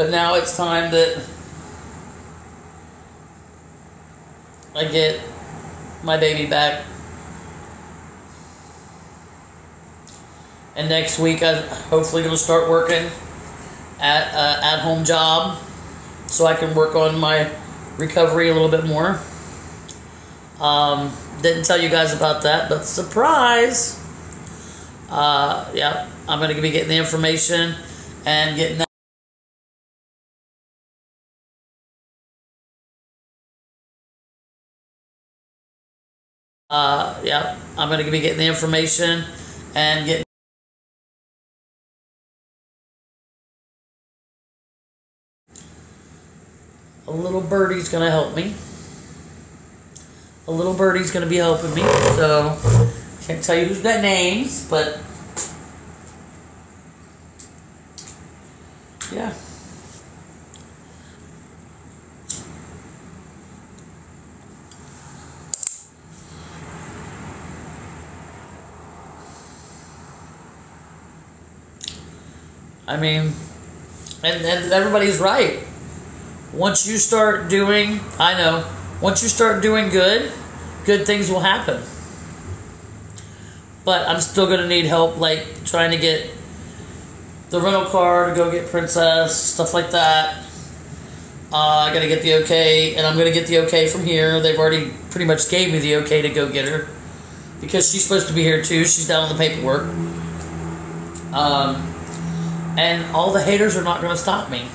But now it's time that I get my baby back. And next week, I'm hopefully going to start working at uh, at home job so I can work on my recovery a little bit more. Um, didn't tell you guys about that, but surprise! Uh, yeah, I'm going to be getting the information and getting that. Yeah, I'm going to be getting the information and getting. A little birdie's going to help me. A little birdie's going to be helping me. So, can't tell you who's got names, but. Yeah. I mean, and, and everybody's right. Once you start doing, I know, once you start doing good, good things will happen. But I'm still going to need help, like trying to get the rental car to go get Princess, stuff like that. Uh, I got to get the okay, and I'm going to get the okay from here. They've already pretty much gave me the okay to go get her because she's supposed to be here too. She's down on the paperwork. Um, and all the haters are not going to stop me.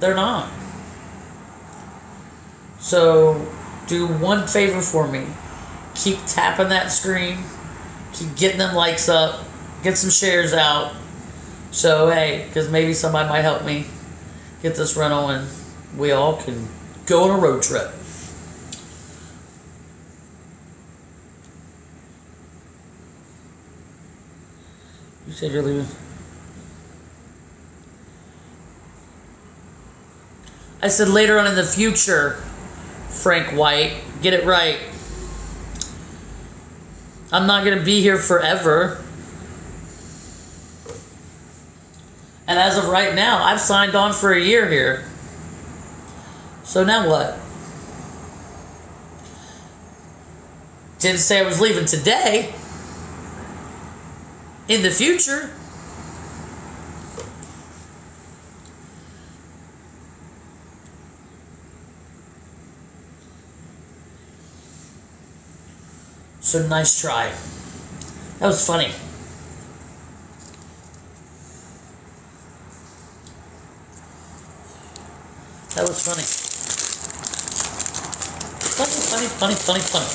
They're not. So, do one favor for me. Keep tapping that screen. Keep getting them likes up. Get some shares out. So, hey, because maybe somebody might help me get this rental and we all can go on a road trip. You said you're leaving. I said later on in the future, Frank White. Get it right. I'm not going to be here forever. And as of right now, I've signed on for a year here. So now what? Didn't say I was leaving today. In the future. So nice try. That was funny. That was funny. Funny, funny, funny, funny, funny.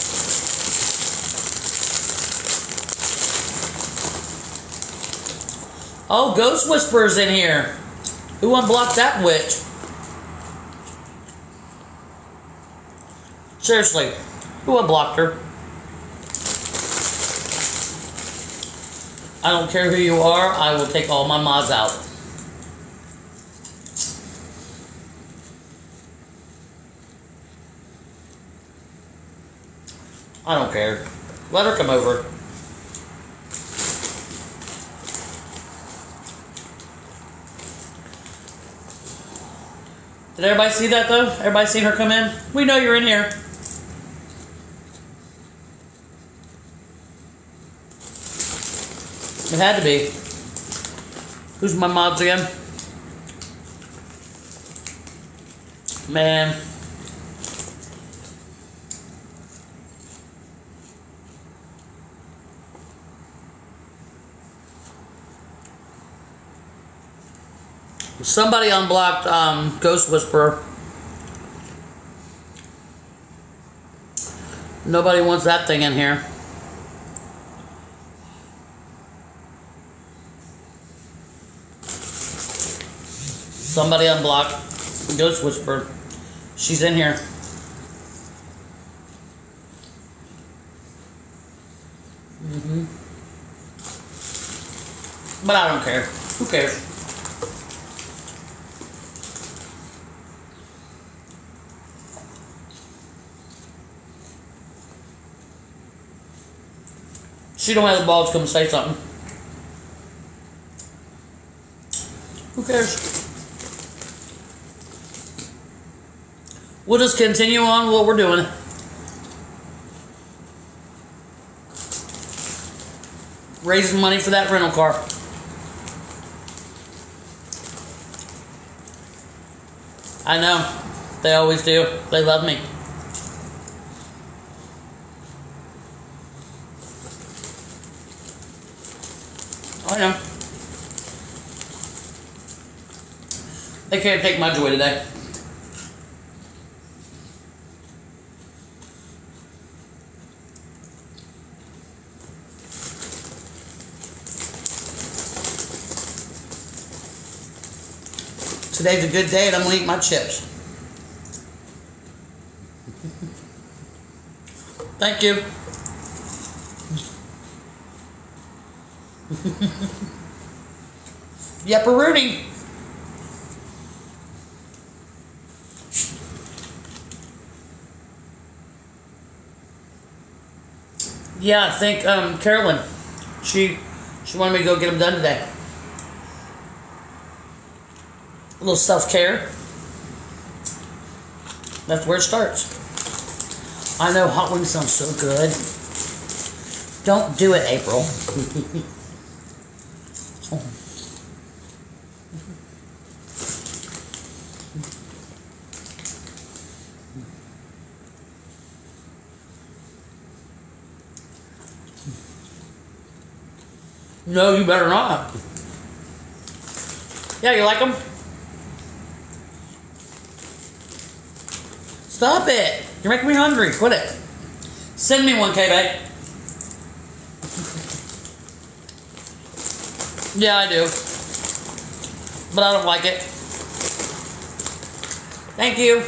Oh, Ghost Whisperer's in here. Who unblocked that witch? Seriously, who unblocked her? I don't care who you are, I will take all my mods out. I don't care. Let her come over. Did everybody see that though? Everybody seen her come in? We know you're in here. It had to be. Who's my mods again? Man. Somebody unblocked um, Ghost Whisperer. Nobody wants that thing in here. Somebody unblocked Ghost Whisperer. She's in here. hmm But I don't care. Who cares? She don't have the balls to come say something. Who cares? We'll just continue on what we're doing. Raising money for that rental car. I know. They always do. They love me. Oh, I know. They can't take my joy today. Today's a good day and I'm gonna eat my chips. Thank you. yep, Yepperoonie. Yeah, I think um, Carolyn, she she wanted me to go get them done today. A little self care. That's where it starts. I know hot wings sound so good. Don't do it, April. No, you better not. Yeah, you like them? Stop it. You're making me hungry. Quit it. Send me one, K-Bag. Yeah, I do. But I don't like it. Thank you.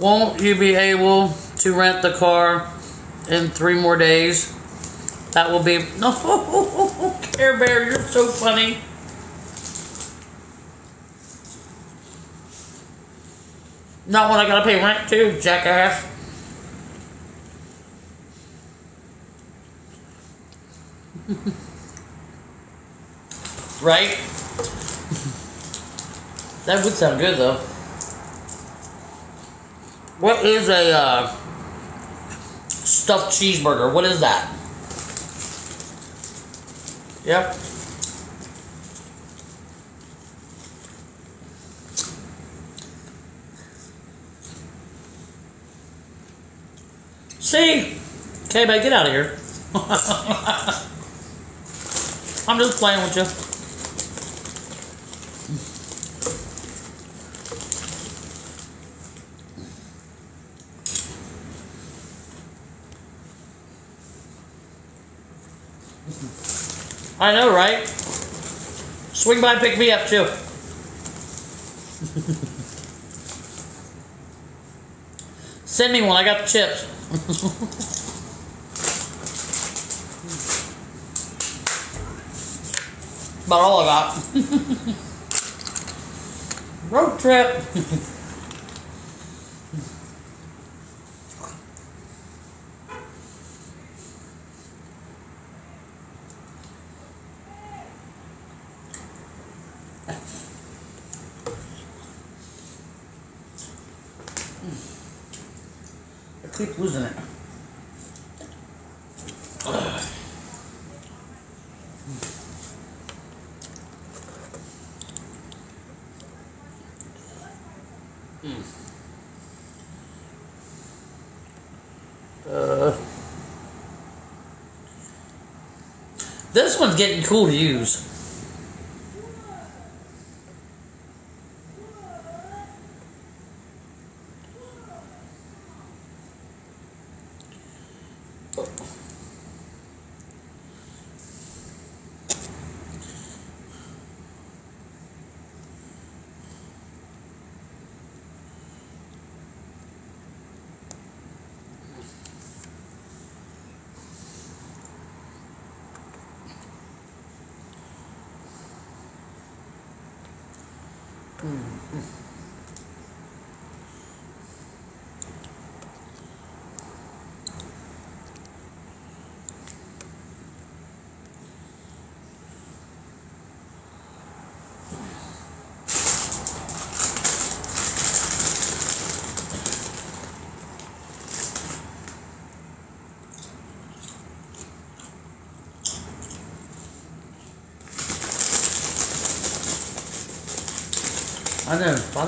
Won't you be able to rent the car in three more days? That will be... No, oh, Care Bear, you're so funny. Not when I gotta pay rent too, jackass. right? that would sound good though. What is a uh, stuffed cheeseburger? What is that? Yep. See? Okay, babe, get out of here. I'm just playing with you. I know, right? Swing by and pick me up, too. Send me one. I got the chips. About all I got. Road trip. keep losing it. Uh, this one's getting cool to use.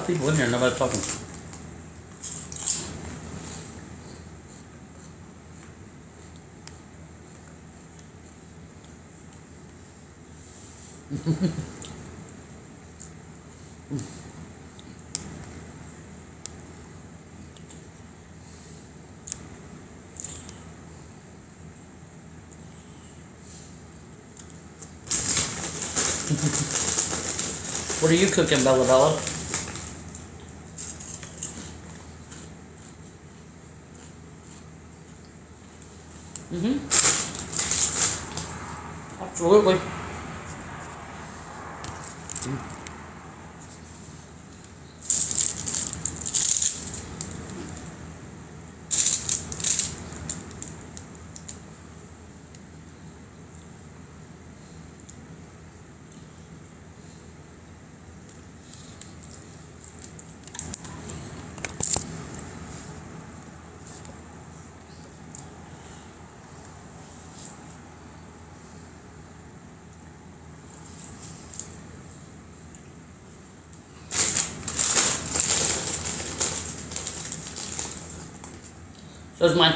People in here. Nobody talking. what are you cooking, Bella Bella? Absolutely. So's mine.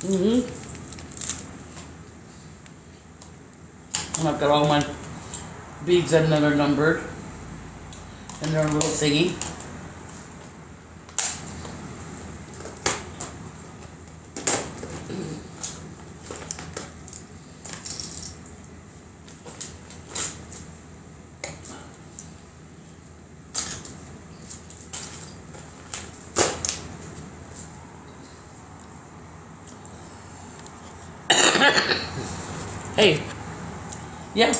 Mm-hmm. And I've got all my beads that are numbered. And they're a little thingy. hey. Yeah.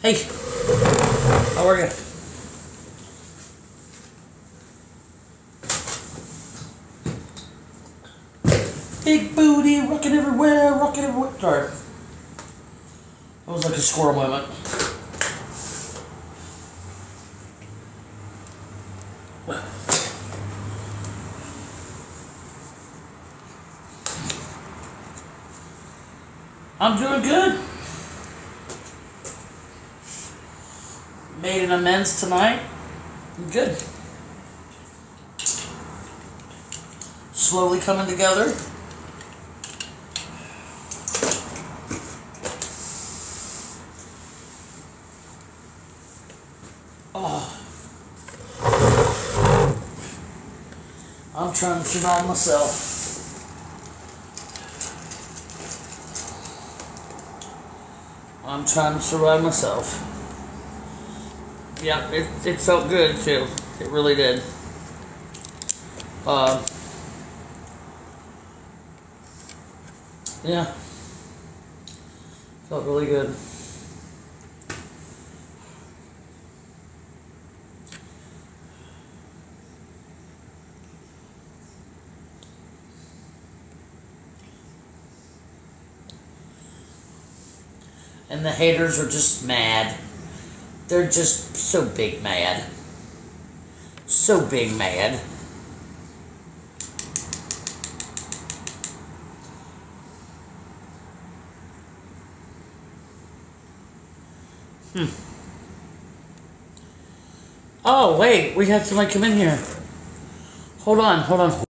Hey, how are you? Big booty, rocking everywhere, rocking everywhere. Sorry. That was like a squirrel moment. I'm doing good. Made an amends tonight. I'm good. Slowly coming together. Oh. I'm trying to survive myself. Trying to survive myself. Yeah, it, it felt good too. It really did. Uh, yeah. Felt really good. And the haters are just mad. They're just so big mad. So big mad. Hmm. Oh, wait, we had somebody come in here. Hold on, hold on.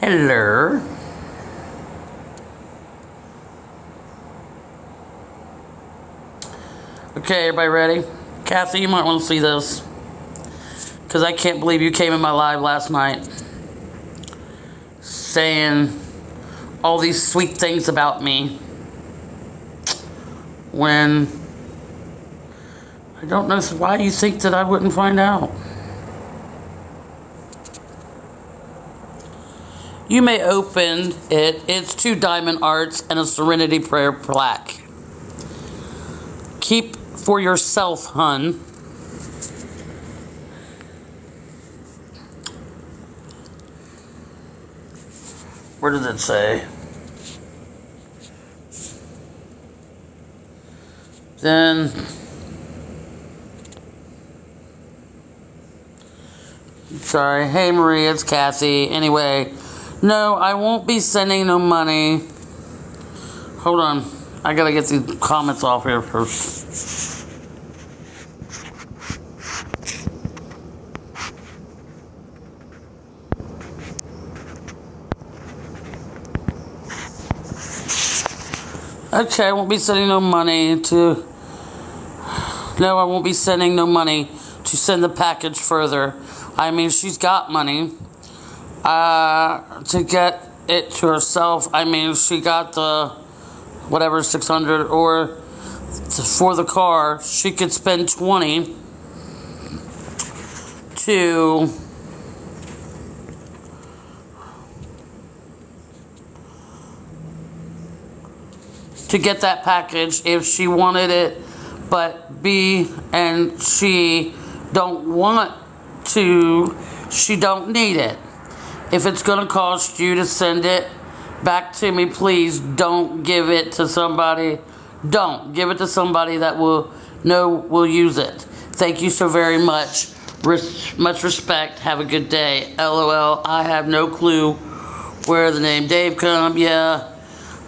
Hello. Okay, everybody ready? Kathy, you might want to see this. Because I can't believe you came in my live last night saying all these sweet things about me when I don't know why you think that I wouldn't find out. You may open it. It's two diamond arts and a serenity prayer plaque. Keep for yourself, hun. Where does it say? Then sorry. Hey Marie, it's Cassie. Anyway, no, I won't be sending no money. Hold on. I gotta get these comments off here first. Okay, I won't be sending no money to. No, I won't be sending no money to send the package further. I mean, she's got money uh, to get it to herself. I mean, she got the whatever 600 or for the car, she could spend 20 to to get that package if she wanted it, but B and she don't want to, she don't need it. If it's going to cost you to send it back to me, please don't give it to somebody. Don't give it to somebody that will know will use it. Thank you so very much. Res much respect. Have a good day. LOL. I have no clue where the name Dave come. Yeah.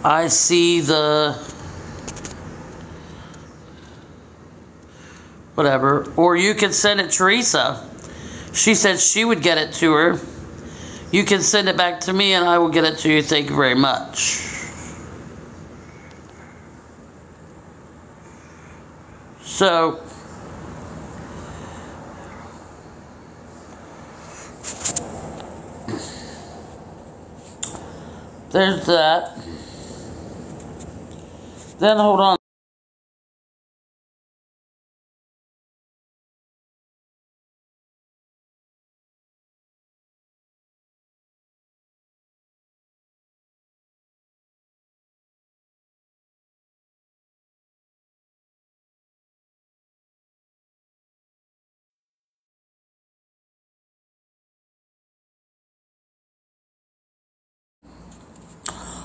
I see the whatever. Or you can send it Teresa. She said she would get it to her. You can send it back to me and I will get it to you. Thank you very much. So, there's that. Then hold on.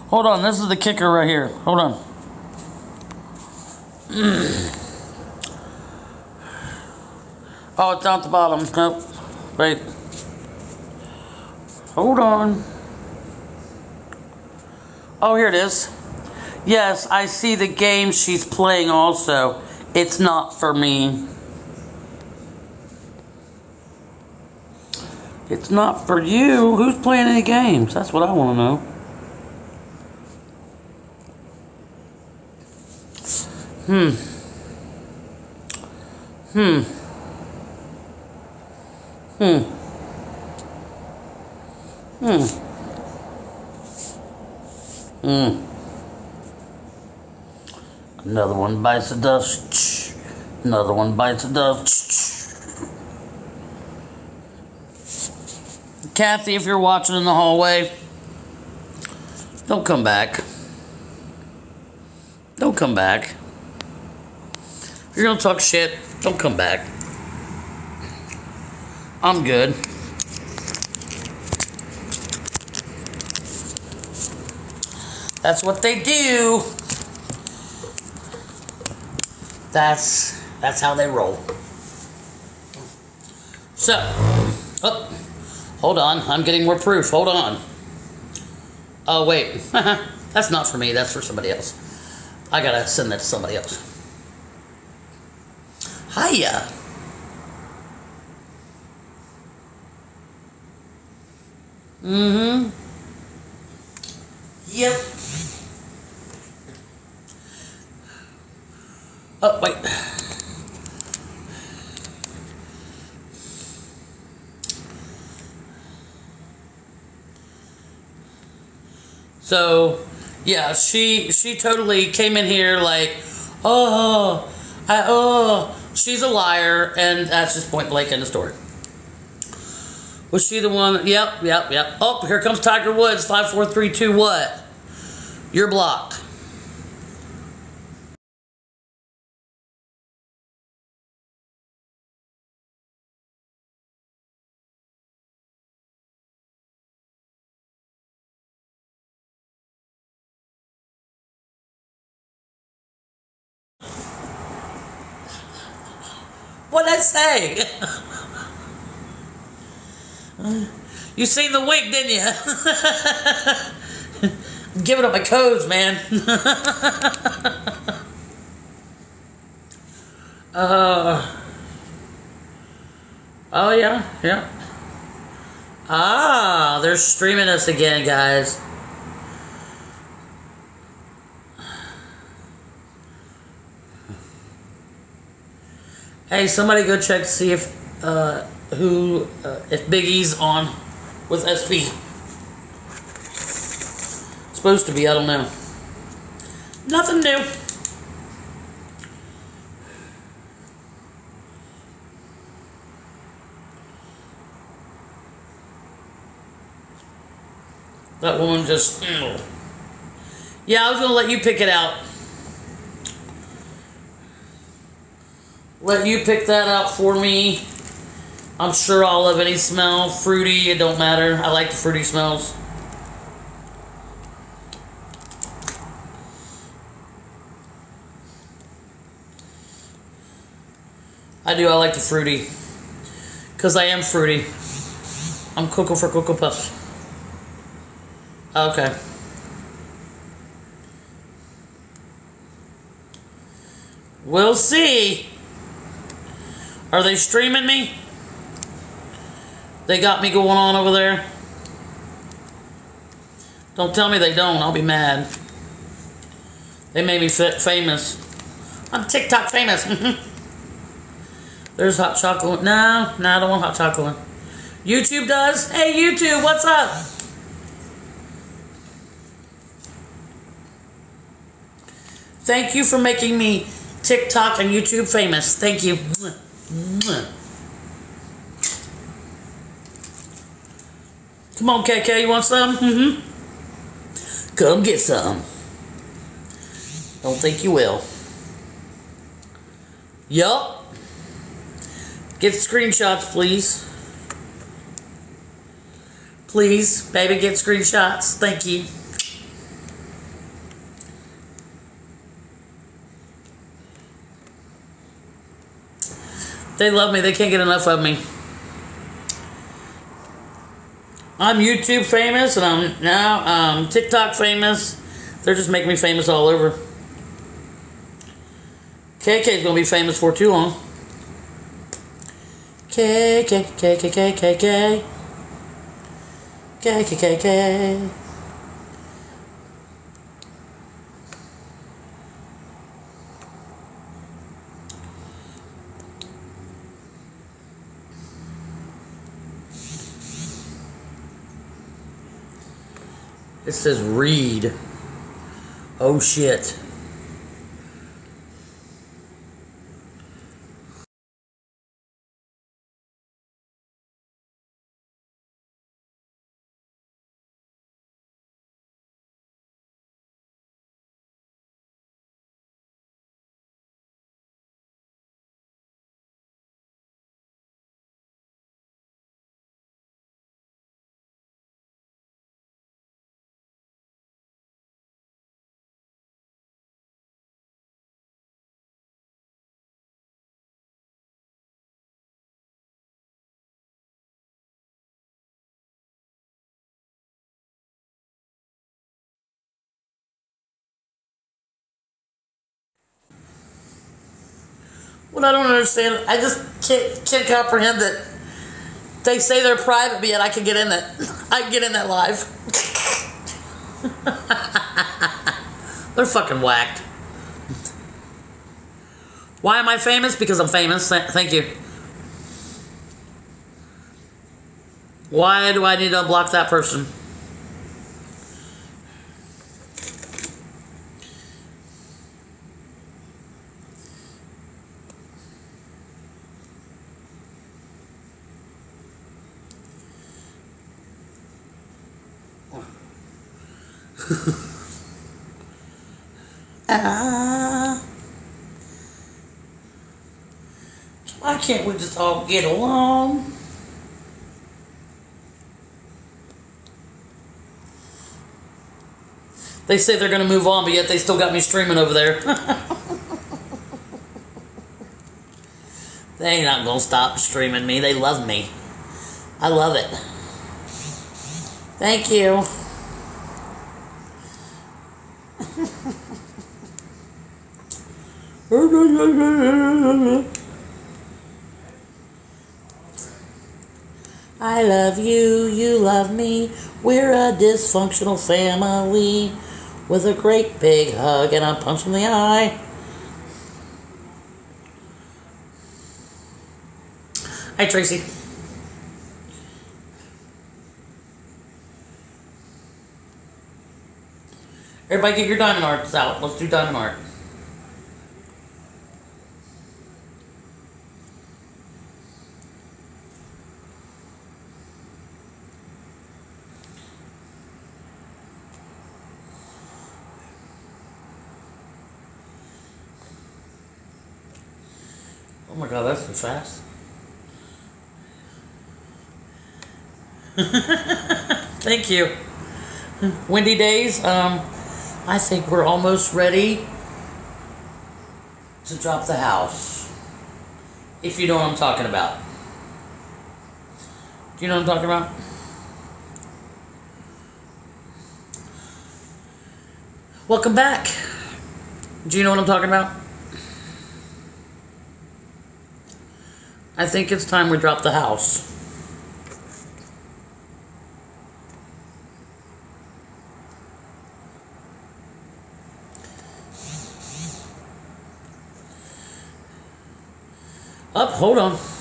Hold on, this is the kicker right here. Hold on. Oh, it's down at the bottom. Nope. Wait. Hold on. Oh, here it is. Yes, I see the game she's playing also. It's not for me. It's not for you. Who's playing any games? That's what I want to know. Hmm. Hmm. Hmm. Hmm. Hmm. Another one bites the dust. Another one bites the dust. Kathy, if you're watching in the hallway, don't come back. Don't come back. You're gonna talk shit, don't come back. I'm good. That's what they do. That's that's how they roll. So, oh, hold on. I'm getting more proof. Hold on. Oh wait, that's not for me. That's for somebody else. I gotta send that to somebody else. Hiya. Mm-hmm. Yep. Oh, wait. So, yeah, she she totally came in here like, oh, I, oh, she's a liar, and that's just point blank in the story. Was she the one? Yep, yep, yep. Oh, here comes Tiger Woods. Five, four, three, two. What? You're blocked. Say? you seen the wink, didn't you? I'm giving up my codes, man. uh, oh, yeah, yeah. Ah, they're streaming us again, guys. Hey, somebody go check to see if uh, who uh, if Big E's on with SP. Supposed to be, I don't know. Nothing new. That woman just. Yeah, I was gonna let you pick it out. Let you pick that out for me. I'm sure I'll love any smell. Fruity, it don't matter. I like the fruity smells. I do, I like the fruity. Because I am fruity. I'm Cocoa for Cocoa Puffs. Okay. We'll see. Are they streaming me? They got me going on over there? Don't tell me they don't. I'll be mad. They made me famous. I'm TikTok famous. There's hot chocolate. No, no, I don't want hot chocolate. YouTube does? Hey, YouTube, what's up? Thank you for making me TikTok and YouTube famous. Thank you. Come on, KK, you want some? Mm-hmm. Come get some. Don't think you will. Yup. Get screenshots, please. Please, baby, get screenshots. Thank you. They love me. They can't get enough of me. I'm YouTube famous, and I'm now um, TikTok famous. They're just making me famous all over. KK's gonna be famous for too long. K K It says read. Oh shit. What I don't understand, I just can't, can't comprehend that they say they're private, but yet I can get in it. I can get in that live. They're fucking whacked. Why am I famous? Because I'm famous. Th- Thank you. Why do I need to unblock that person? Ah. Why can't we just all get along? They say they're going to move on, but yet they still got me streaming over there. they ain't not going to stop streaming me. They love me. I love it. Thank you. I love you, you love me. We're a dysfunctional family with a great big hug and a punch in the eye. Hi, Tracy. Everybody get your diamond arts out. Let's do diamond. My god, that's so fast. Thank you. Windy days. Um, I think we're almost ready to drop the house. If you know what I'm talking about. Do you know what I'm talking about? Welcome back. Do you know what I'm talking about? I think it's time we drop the house. Up, hold on.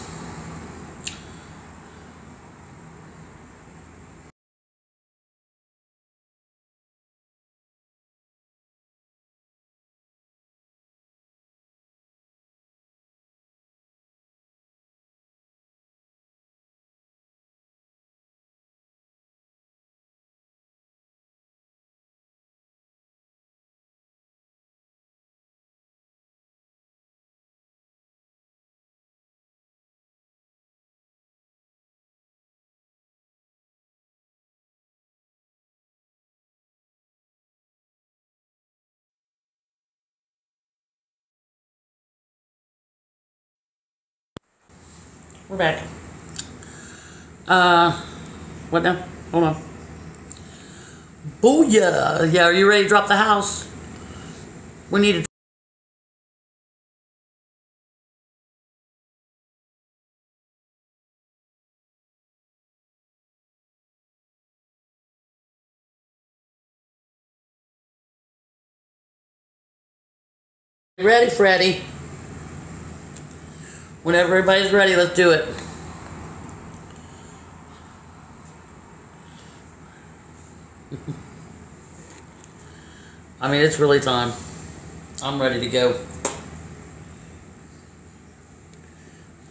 We're back. Uh, what now? Hold on. Booyah! Yeah, are you ready to drop the house? We need to. Ready, Freddy? Whenever everybody's ready, let's do it. I mean, it's really time. I'm ready to go.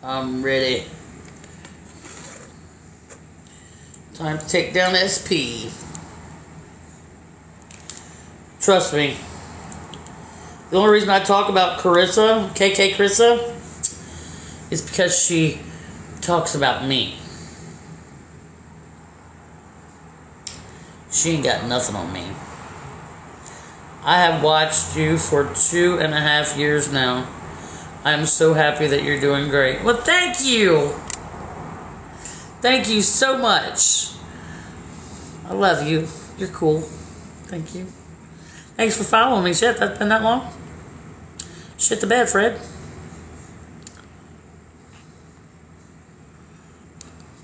I'm ready. Time to take down SP. Trust me. The only reason I talk about Carissa, KK Carissa, is because she talks about me. She ain't got nothing on me. I have watched you for two and a half years now. I'm so happy that you're doing great. Well, thank you. Thank you so much. I love you. You're cool. Thank you. Thanks for following me. Shit, that's been that long? Shit the bed, Fred.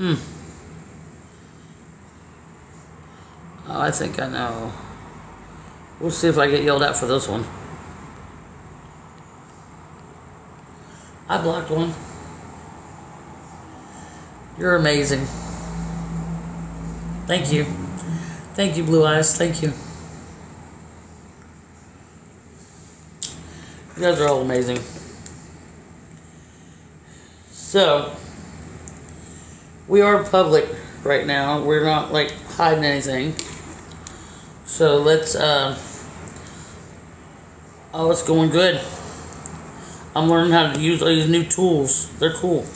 Hmm. Oh, I think I know We'll see if I get yelled at for this one. I blocked one. You're amazing. Thank you. Thank you, Blue Eyes. Thank you. You guys are all amazing. So, we are public right now. We're not like hiding anything. So let's, uh, oh, it's going good. I'm learning how to use all these new tools. They're cool.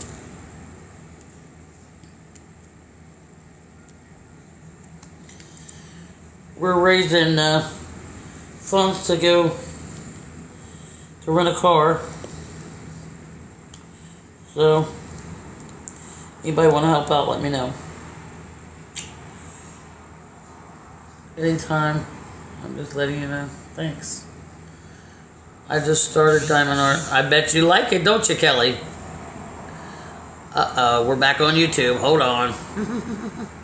We're raising uh, funds to go to rent a car. So, anybody want to help out, let me know. Anytime. I'm just letting you know. Thanks. I just started Diamond Art. I bet you like it, don't you, Kelly? Uh-oh, we're back on YouTube. Hold on.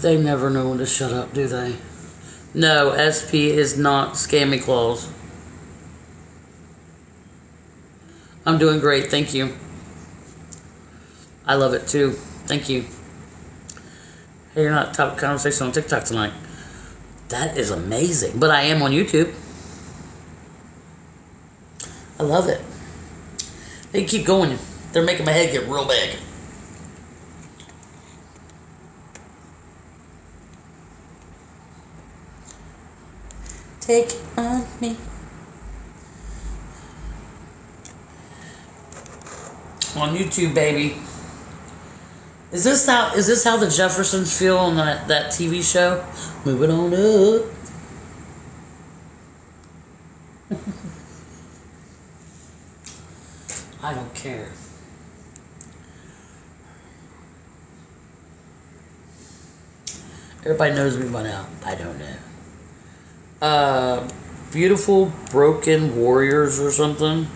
They never know when to shut up, do they? No, SP is not Scammy Claws. I'm doing great, thank you. I love it too. Thank you. Hey, you're not top conversation on TikTok tonight. That is amazing. But I am on YouTube. I love it. They keep going. They're making my head get real big. Take on me. On YouTube, baby. Is this how is this how the Jeffersons feel on that, that TV show? Move it on up. I don't care. Everybody knows me by now. I don't know. Uh, beautiful broken warriors or something.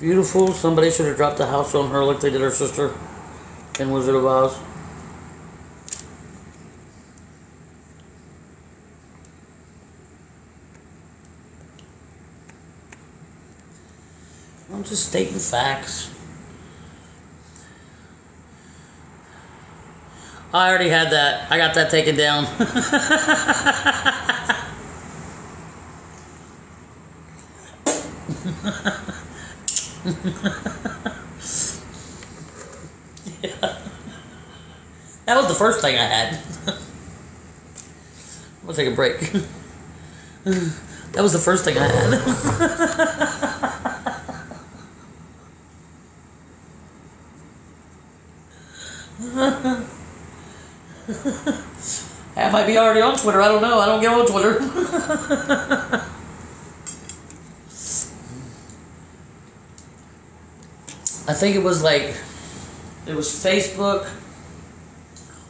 Beautiful. Somebody should have dropped the house on her like they did her sister in Wizard of Oz. I'm just stating facts. I already had that. I got that taken down. yeah. That was the first thing I had. I'm gonna take a break. that was the first thing I had. Might be already on Twitter. I don't know. I don't get on Twitter. I think it was like, it was Facebook.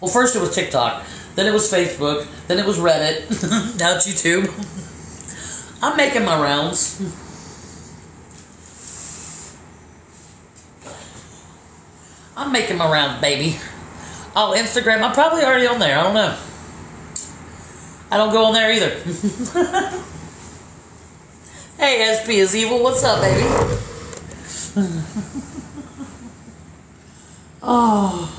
Well, first it was TikTok. Then it was Facebook. Then it was Reddit. now it's YouTube. I'm making my rounds. I'm making my rounds, baby. Oh, Instagram. I'm probably already on there. I don't know. I don't go on there either. hey, SP is evil. What's up, baby? oh.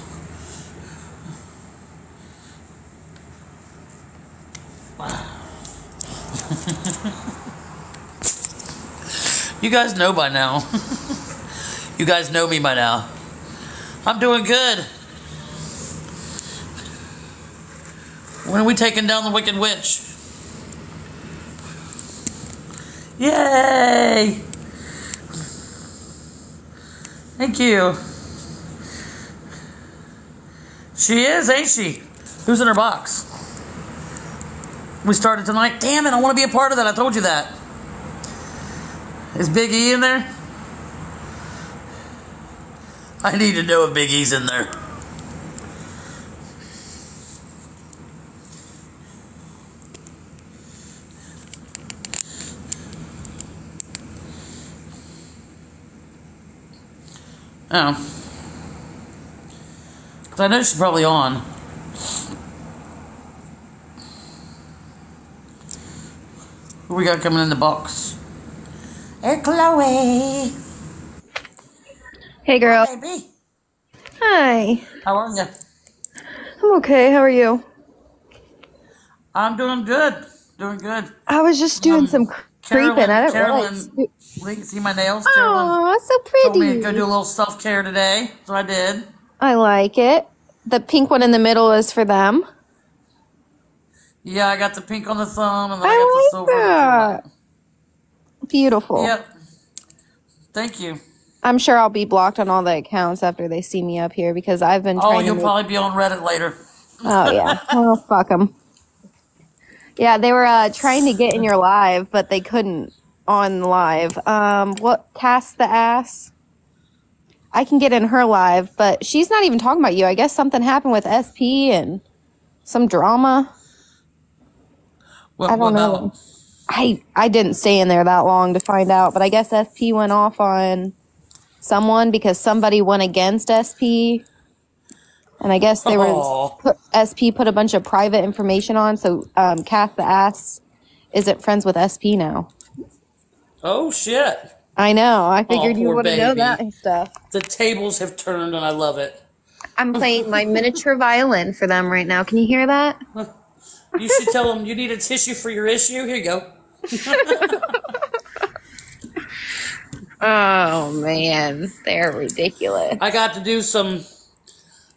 you guys know by now. you guys know me by now. I'm doing good. When are we taking down the Wicked Witch? Yay! Thank you. She is, ain't she? Who's in her box? We started tonight. Damn it! I want to be a part of that. I told you that. Is Big E in there? I need to know if Big E's in there. Oh. Cause I know she's probably on. Who we got coming in the box? Hey, Chloe. Hey, girl. Baby. Hi. How are you? I'm okay. How are you? I'm doing good. Doing good. I was just doing Um, some cr- Carolyn- creeping. I didn't Carolyn- realize. Can see my nails. Oh, so pretty. told me to go do a little self care today, so I did. I like it. The pink one in the middle is for them. Yeah, I got the pink on the thumb, and then I, I got the like silver. the that. Beautiful. Yep. Thank you. I'm sure I'll be blocked on all the accounts after they see me up here because I've been Oh, you'll probably be on Reddit later. Oh yeah. Oh fuck them. Yeah, they were uh, trying to get in your live, but they couldn't on live. Um, what cast the ass? I can get in her live, but she's not even talking about you. I guess something happened with SP and some drama. What, I don't know. I I didn't stay in there that long to find out, but I guess SP went off on someone because somebody went against SP. And I guess they were was put, SP put a bunch of private information on, so um, Kath the ass isn't friends with SP now. Oh shit! I know. I figured you would have known that stuff. The tables have turned, and I love it. I'm playing my miniature violin for them right now. Can you hear that? You should tell them you need a tissue for your issue. Here you go. Oh man, they're ridiculous. I got to do some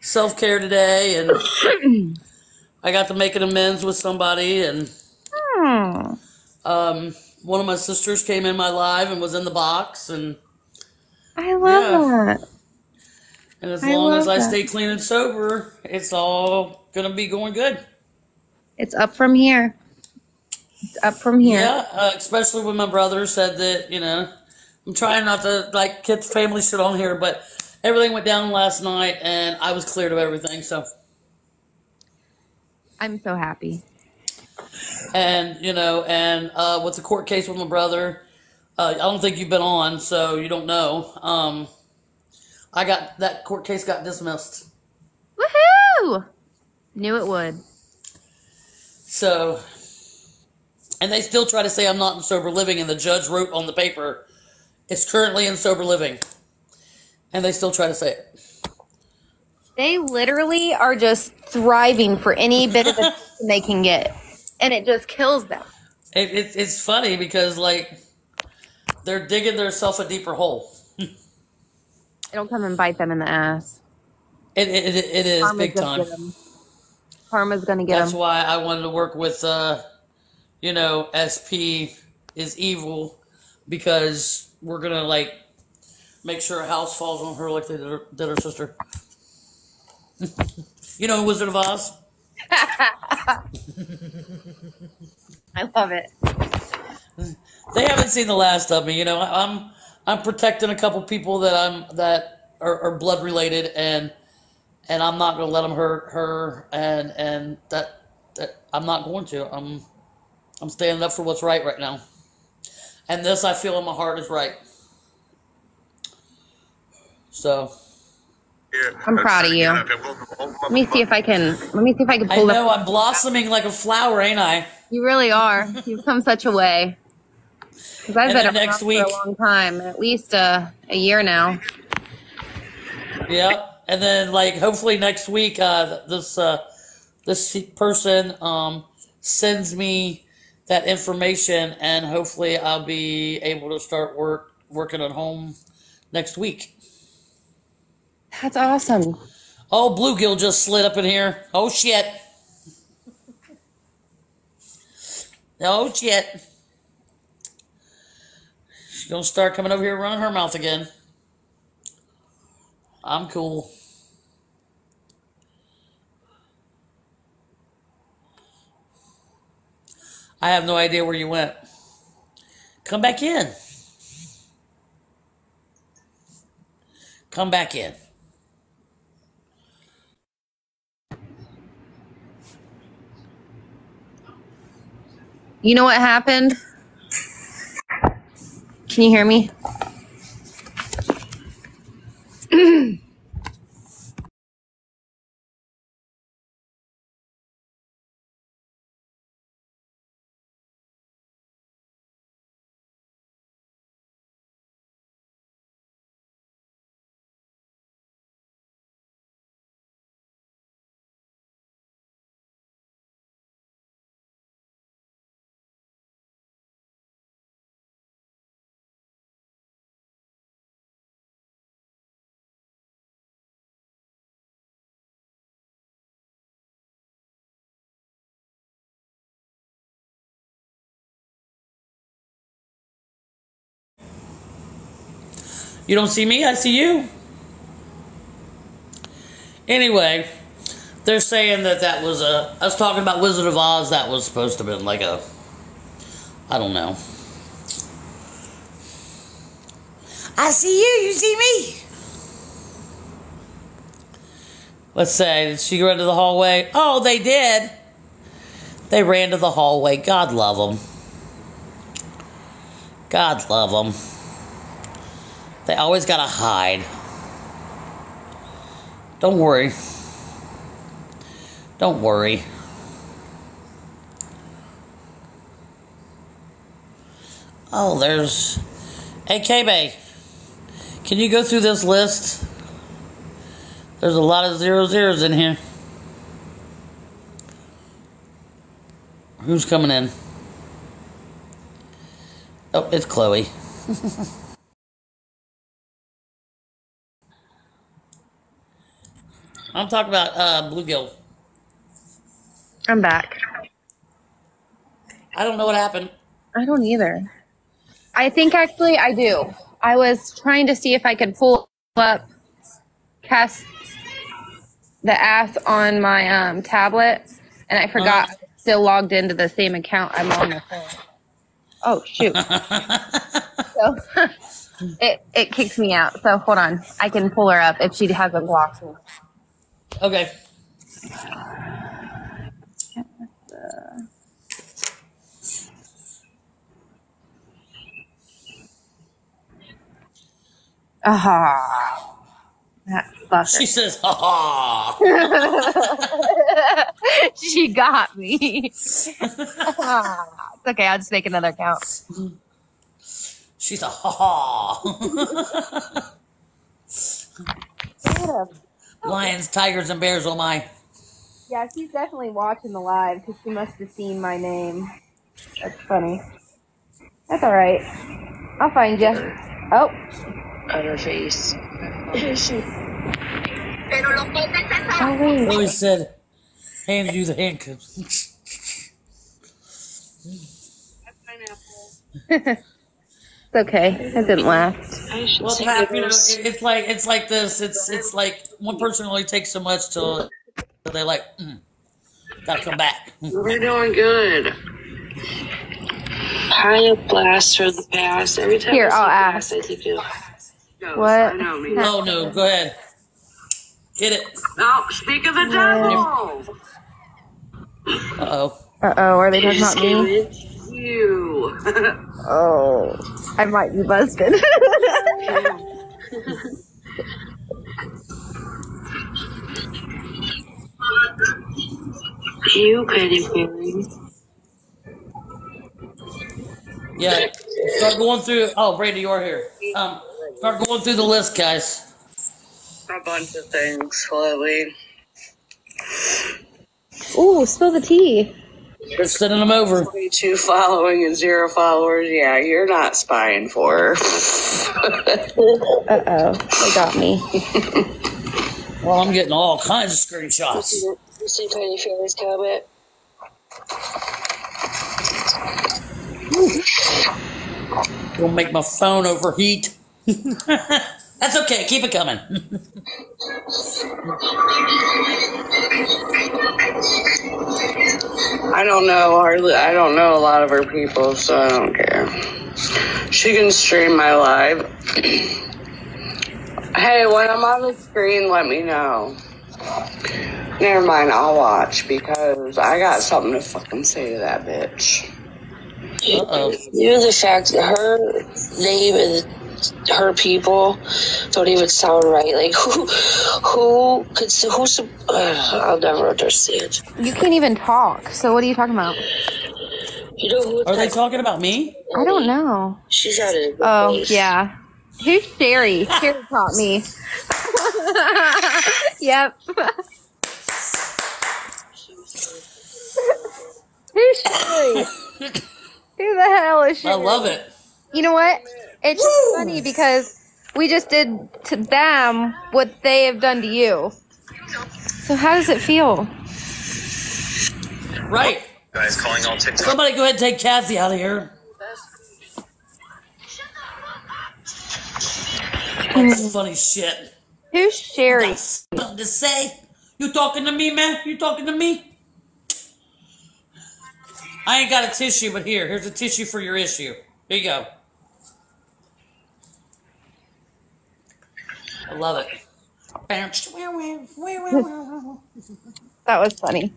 self care today, and I got to make an amends with somebody, and Hmm. um, one of my sisters came in my live and was in the box, and I love Yeah. that. and as I long as I that. stay clean and sober, it's all gonna be going good. It's up from here. It's up from here. Yeah, uh, especially when my brother said that, you know, I'm trying not to like get the family shit on here, but everything went down last night and I was cleared of everything. So, I'm so happy. and you know, and uh, with the court case with my brother, uh, I don't think you've been on, so you don't know. Um, I got that court case got dismissed. Woohoo! Knew it would. So, and they still try to say I'm not in sober living, and the judge wrote on the paper, it's currently in sober living. And they still try to say it. They literally are just thriving for any bit of attention they can get, and it just kills them. It, it, it's funny because, like, they're digging themselves a deeper hole. It'll come and bite them in the ass. It, it, it, it is Karma's big time. Karma's gonna get That's them. why I wanted to work with, uh, you know, SP is evil because we're gonna like make sure a house falls on her like they did her, did her sister. you know, Wizard of Oz. I love it. They haven't seen the last of me. You know, I'm I'm protecting a couple people that I'm that are, are blood related, and and I'm not gonna let them hurt her, and and that that I'm not going to. I'm I'm standing up for what's right right now, and this I feel in my heart is right. So I'm proud of you. Let me see if I can. Let me see if I can pull. I know up. I'm blossoming like a flower, ain't I? You really are. You've come such a way. Because I've And been then around next for a long time, at least uh, a year now. Yeah, and then like hopefully next week, uh, this uh, this person um, sends me that information, and hopefully I'll be able to start work working at home next week. That's awesome. Oh, bluegill just slid up in here. Oh shit. Oh shit. She's gonna start coming over here running her mouth again. I'm cool. I have no idea where you went. Come back in. Come back in. You know what happened? Can you hear me? You don't see me, I see you. Anyway, they're saying that that was a. I was talking about Wizard of Oz, that was supposed to have been like a. I don't know. I see you, you see me. Let's say, did she run to the hallway? Oh, they did. They ran to the hallway. God love them. God love them. They always gotta hide. Don't worry. Don't worry. Oh, there's. Hey, K-Bay. Can you go through this list? There's a lot of zero zeros in here. Who's coming in? Oh, it's Chloe. I'm talking about uh, bluegill. I'm back. I don't know what happened. I don't either. I think actually I do. I was trying to see if I could pull up cast the ass on my um, tablet, and I forgot Uh. I still logged into the same account I'm on the phone. Oh shoot! so it it kicks me out. So hold on, I can pull her up if she hasn't blocked me. Okay. Ah, that fucker. She says, ha ha. she got me. Ah, okay. I'll just make another count. She's a ha ha. Lions, tigers, and bears, oh my. Yeah, she's definitely watching the live because she must have seen my name. That's funny. That's all right. I'll find you. Oh, Utter face. oh wait. Chloe said, hand you the handcuffs. It's okay. It didn't last. Well, say Pat, you know, it, it's like it's like this. It's it's like one person only takes so much till they're like, mm, gotta come back. We're doing good. High up blast for the past. Every time Here, I see I'll blast, ask. I think of Ghost. What? I know me. Oh no, go ahead. Get it. Oh, speak of the devil. Uh oh. Uh oh, are they talking about me? It's you. Oh, I might be busted. you petty fairy. Yeah. Start going through. Oh, Brady, you're here. Um, start going through the list, guys. A bunch of things, Chloe. Ooh, spill the tea. They're sending them over. 22 following and zero followers. Yeah, you're not spying for her. Uh oh, they got me. Well, I'm getting all kinds of screenshots. You see Petty Fairy's comment? Don't make my phone overheat. That's okay. Keep it coming. I I don't know hardly. I don't know a lot of her people, so I don't care. She can stream my live. hey, when I'm on the screen, let me know. Never mind, I'll watch because I got something to fucking say to that bitch. Uh-oh. Even the fact that her name and her people don't even sound right. Like who, who could, who's, uh, I'll never understand. You can't even talk. So what are you talking about? You know who? Are they talking about me? I don't know. She's at a good Oh place. yeah. Who's Sherry? Sherry taught me. yep. Who's Sherry? Who the hell is Sherry? I love it. You know what? It's just funny because we just did to them what they have done to you. So how does it feel? Right. Guys calling all TikTok. Somebody go ahead and take Kathy out of here. That's funny shit. Who's Sherry? Something to say? You talking to me, man? You talking to me? I ain't got a tissue, but here, here's a tissue for your issue. Here you go. I love it. That was funny.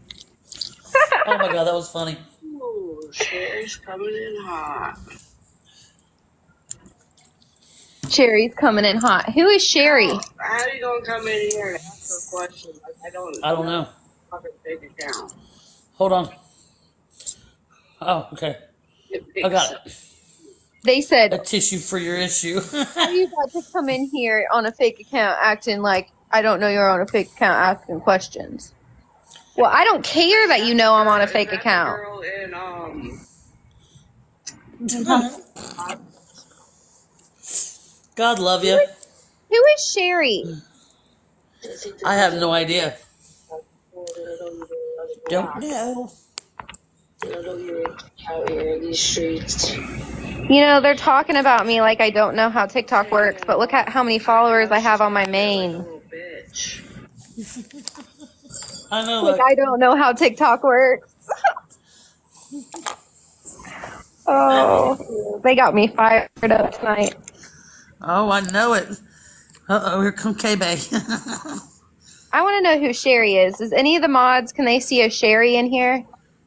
Oh my god, that was funny. Ooh, Sherry's coming in hot. Sherry's coming in hot. Who is Sherry? How you gonna come in here and ask a question? Like, I don't. I don't know. Fucking fake account. Hold on. Oh, okay. I got it. They said A tissue for your issue. How you about to come in here on a fake account acting like I don't know you're on a fake account asking questions? Well, I don't care that you know I'm on a fake That account. In, um, God love you. Who is Sherry? I have no idea. Don't know. I know you're out here in these streets. You know, they're talking about me like I don't know how TikTok works, but look at how many followers I have on my main. I know. Like Like, I don't know how TikTok works. oh, they got me fired up tonight. oh, I know it. Uh oh, here come K Bay. I want to know who Sherry is. Is any of the mods? Can they see a Sherry in here?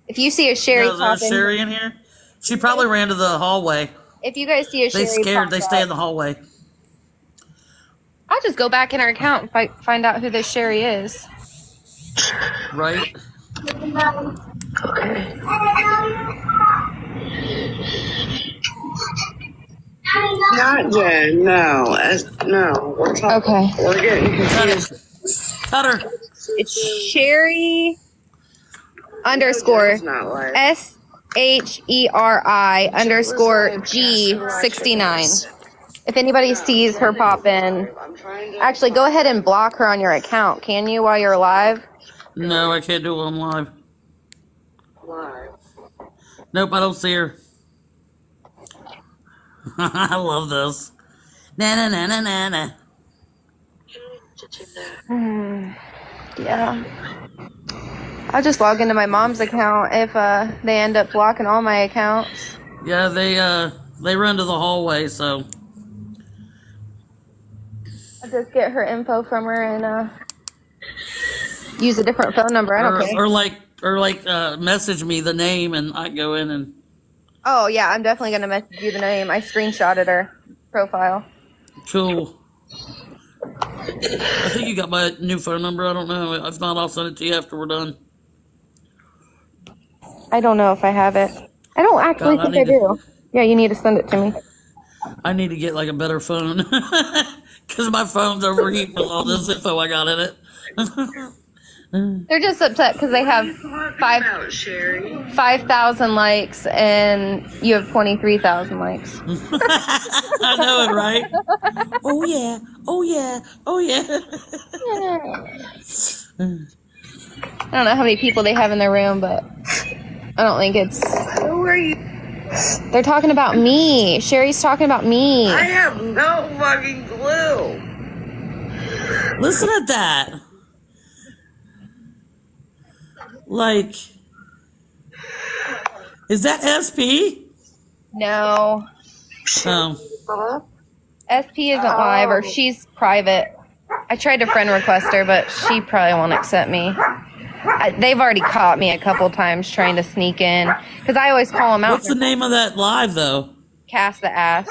If you see a Sherry, Is there a pop in- Sherry in here? She probably ran to the hallway. if you guys see a They Sherry, scared. pop They up. stay in the hallway. I'll just go back in our account and fi- find out who this Sherry is. Right? Okay. Not yet. No. No. We're talking. Okay. We're getting Cut confused. it. Cut. It's Sherry underscore Jen's not like. S H E R I underscore G sixty nine. If anybody sees her pop in, I'm trying to. actually go ahead and block her on your account. Can you while you're live? No, I can't do it on live. Live. Nope, I don't see her. I love this. Na na na na na na. Yeah. I'll just log into my mom's account if uh, they end up blocking all my accounts. Yeah, they uh they run to the hallway, so I'll just get her info from her and uh, use a different phone number. I don't or, care. or like or like uh message me the name and I go in and Oh yeah, I'm definitely gonna message you the name. I screenshotted her profile. cool. I think you got my new phone number. I don't know. If not, I'll send it to you after we're done. I don't know if I have it. I don't actually God, think I to- do. Yeah, you need to send it to me. I need to get like a better phone because my phone's overheating with all this info I got in it. They're just upset because they have five five thousand likes and you have twenty three thousand likes. I know it, right? oh yeah, oh yeah, oh yeah. I don't know how many people they have in their room, but I don't think it's. Who are you? They're talking about me. Sherry's talking about me. I have no fucking clue. Listen at that. Like, Is that SP? No. Oh. SP isn't live or oh. she's private. I tried to friend request her, but she probably won't accept me. I, they've already caught me a couple times trying to sneak in because I always call them out. What's the name of that live though? Cast the ass.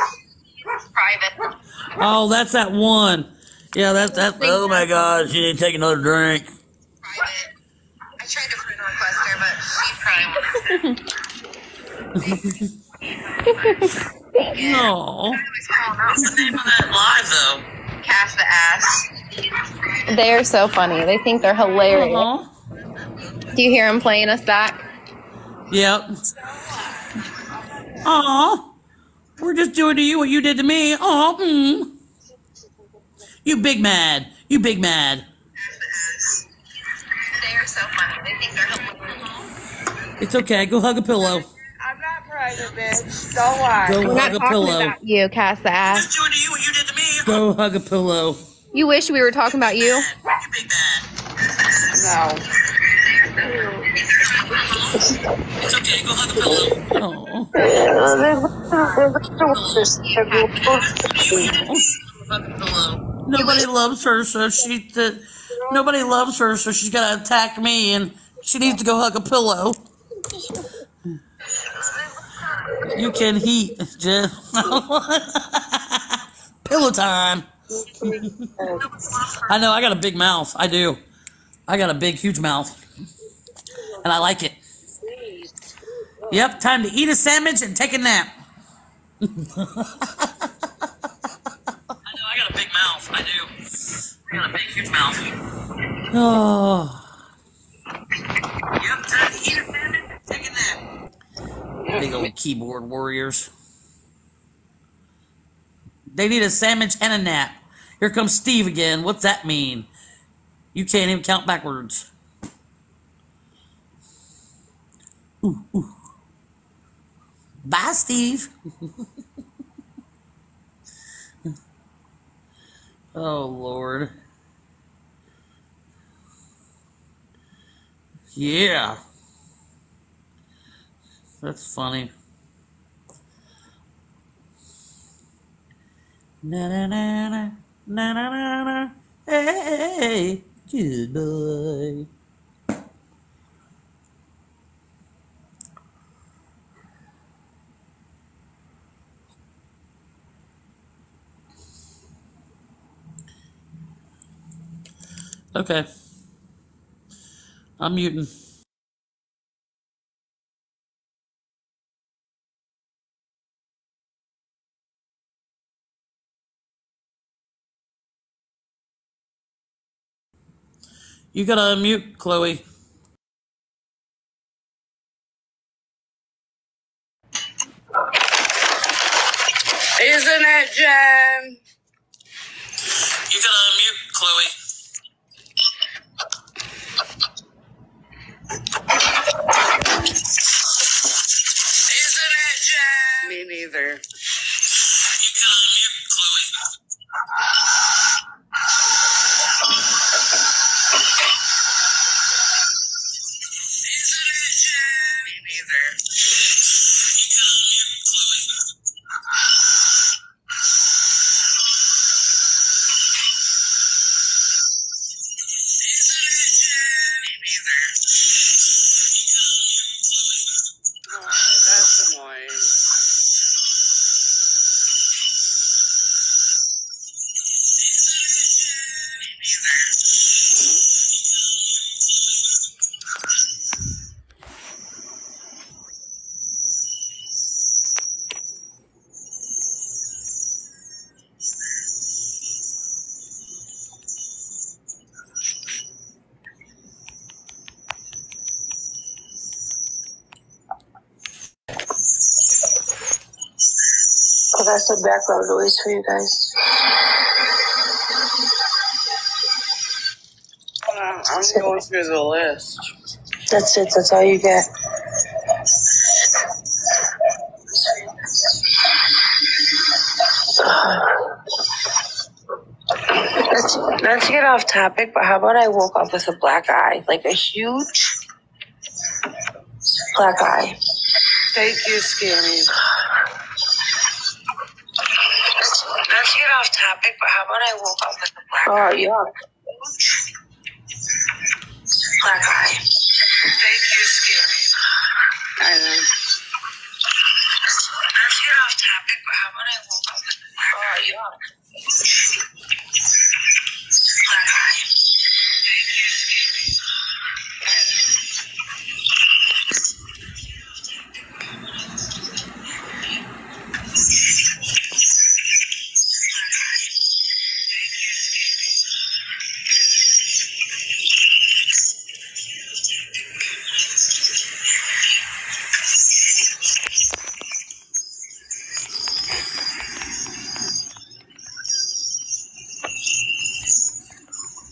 Private. Oh, that's that one. Yeah, that's that. Oh my God, she didn't take another drink. Private. I tried to friend request her, but she probably won't accept me. No. What's the name of that live though? Cast the ass. They are so funny. They think they're hilarious. Aw. Do you hear him playing us back? Yep. Aw. We're just doing to you what you did to me. Aw. Mm. You big mad. You big mad. They are so funny. They think they're hilarious. It's okay. Go hug a pillow. I'm not private, bitch. Don't lie. Go I'm hug not a talking pillow. about you, Cast the ass. doing to you what you did to me. Go hug a pillow. You wish we were talking about you? You big mad. No. It's okay. Go hug a pillow. Nobody loves her, so she. The, nobody loves her, so she's gotta attack me, and she needs to go hug a pillow. You can heat, Jeff. pillow time. I know. I got a big mouth. I do. I got a big, huge mouth, and I like it. Yep, time to eat a sandwich and take a nap. I know. I got a big mouth. I do. I got a big, huge mouth. Oh. Yep, time to eat a sandwich and take a nap. Big old keyboard warriors. They need a sandwich and a nap. Here comes Steve again. What's that mean? You can't even count backwards. Ooh, ooh. Bye, Steve. oh, Lord. Yeah. That's funny. Na na na na na na na na. Hey, good Okay. I'm muting. You gotta unmute, Chloe. Isn't it, Jen? You gotta unmute, Chloe. Isn't it, Jen? Me neither. Background noise for you guys. I'm going through the list. That's it. That's all you get. Let's, not to get off topic, but how about I woke up with a black eye? Like a huge black eye. Thank you, Scanny. Let's, let's get off topic, but how about I woke up with a black Oh, yuck. black eye? Thank you, Scanny. I know. Let's get off topic, but how about I woke up with a black Oh, yuck. black eye?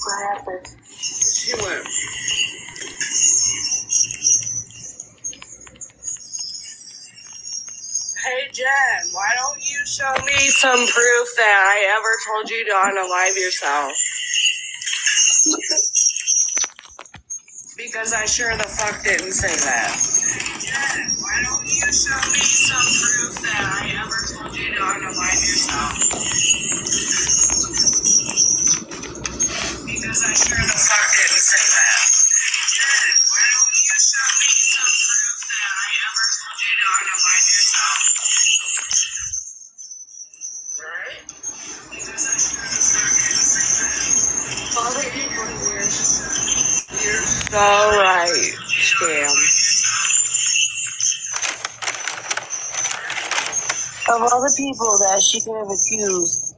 What happened? She went. Hey Jen, why don't you show me some proof that I ever told you to unalive yourself? Because I sure the fuck didn't say that. So right, Scam. Of all the people that she could have accused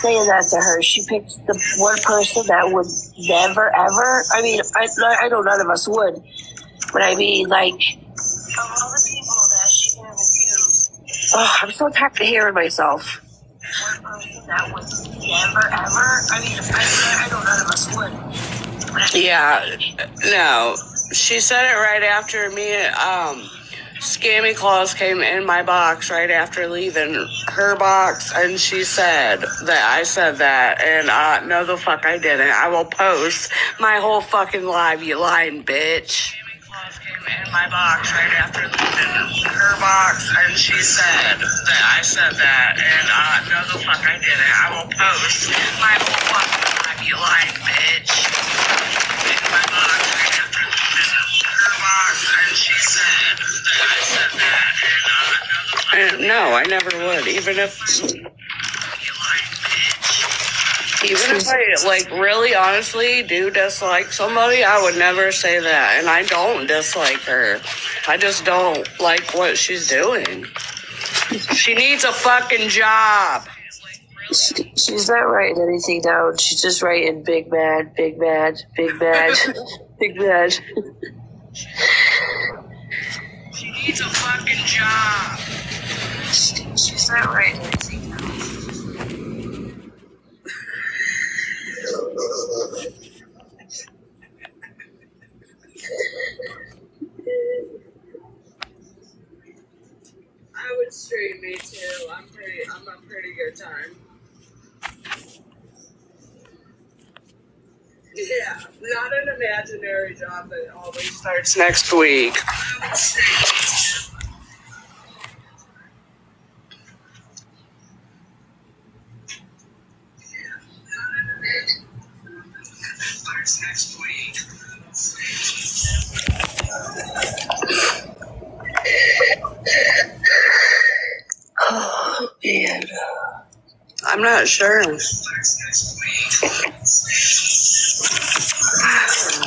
saying that to her, she picked the one person that would never, ever. I mean, I, I know none of us would, but I mean, like, of all the people that she could have accused, oh, I'm so tired of hearing myself. One person that would never, ever. I mean, I, I know none of us would. Yeah, no. She said it right after me. Um, Scammy Claws came in my box right after leaving her box, and she said that I said that, and uh, no, the fuck I didn't. I will post my whole fucking live, you lying bitch. Scammy Claus came in my box right after leaving her box, and she said that I said that, and uh, no, the fuck I didn't. I will post my whole fucking live, you lying bitch in my box right after leaving her box, and she said that I said that, and uh, no, no, I never would, even if. Even if I like really honestly do dislike somebody, I would never say that. And I don't dislike her. I just don't like what she's doing. She needs a fucking job. She, she's not writing anything down. She's just writing big mad, big mad, big mad, big mad. She needs a fucking job. She's not writing anything down. I would stream me too. I'm pretty. I'm a pretty good time. Yeah, not an imaginary job that always starts next week. Starts next week. Man. I'm not sure.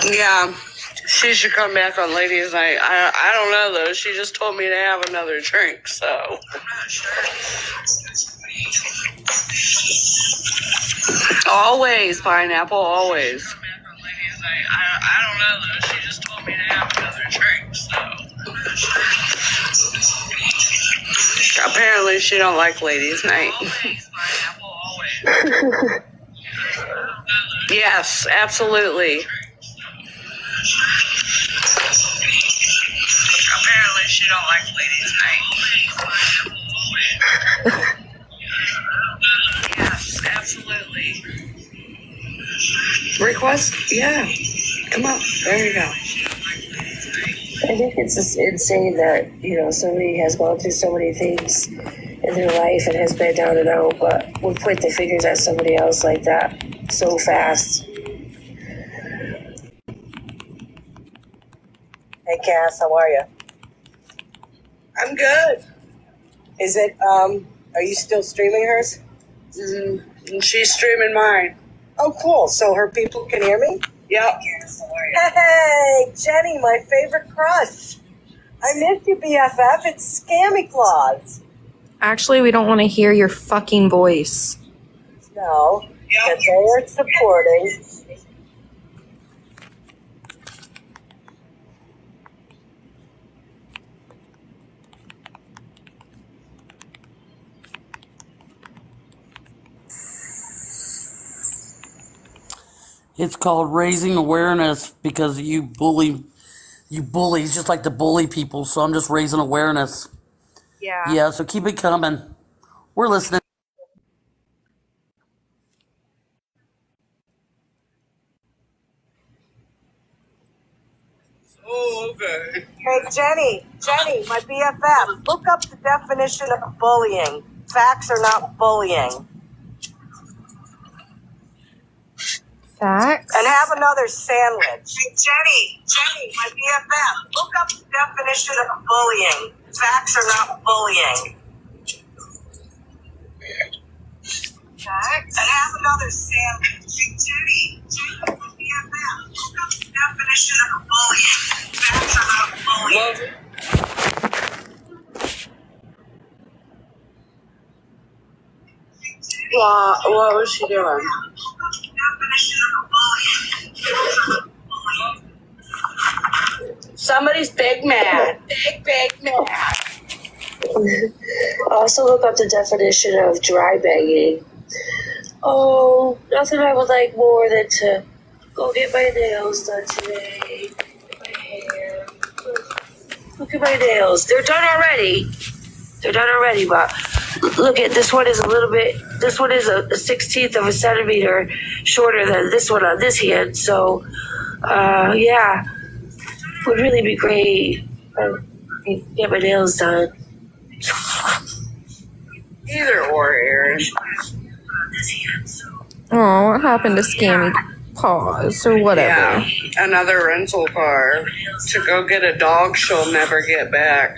Yeah, she should come back on ladies' night. I I don't know though. She just told me to have another drink, so I'm not sure. Always pineapple, always. I, don't know though. She just told me to have another drink, so. Apparently, she don't like ladies' night. yes, absolutely. Apparently, she don't like ladies' night. yes, absolutely. Request? Yeah. Come on. There you go. I think it's just insane that you know somebody has gone through so many things in their life and has been down and out, but would point the fingers at somebody else like that so fast. Hey Cass, how are you? I'm good. Is it um are you still streaming hers? Mm, and she's streaming mine. Oh cool. So her people can hear me? Yep. Hey, Jenny, my favorite crush. I miss you, BFF. It's Scammy Claus. Actually, we don't want to hear your fucking voice. No, but they are supporting. It's called raising awareness because you bully, you bullies just like to bully people. So I'm just raising awareness. Yeah. Yeah. So keep it coming. We're listening. Oh, okay. Hey, Jenny, Jenny, my BFF, look up the definition of bullying. Facts are not bullying. Facts. And have another sandwich. Hey, Jenny, Jenny, my BFF, look up the definition of bullying. Facts are not bullying. Facts. And have another sandwich. Hey, Jenny, Jenny, my BFF, look up the definition of bullying. Facts are not bullying. Well, what, what was she doing? Somebody's big mad. Big, big mad. Also, look up the definition of dry banging. Oh, nothing I would like more than to go get my nails done today. Look at my nails. They're done already. They're done already, but look at this one is a little bit. This one is a, a sixteenth of a centimeter shorter than this one on this hand. So, uh, yeah, would really be great. Uh, get my nails done. Either or, Aaron. Oh, what happened to Scammy Paws or whatever? Yeah, another rental car to go get a dog she'll never get back.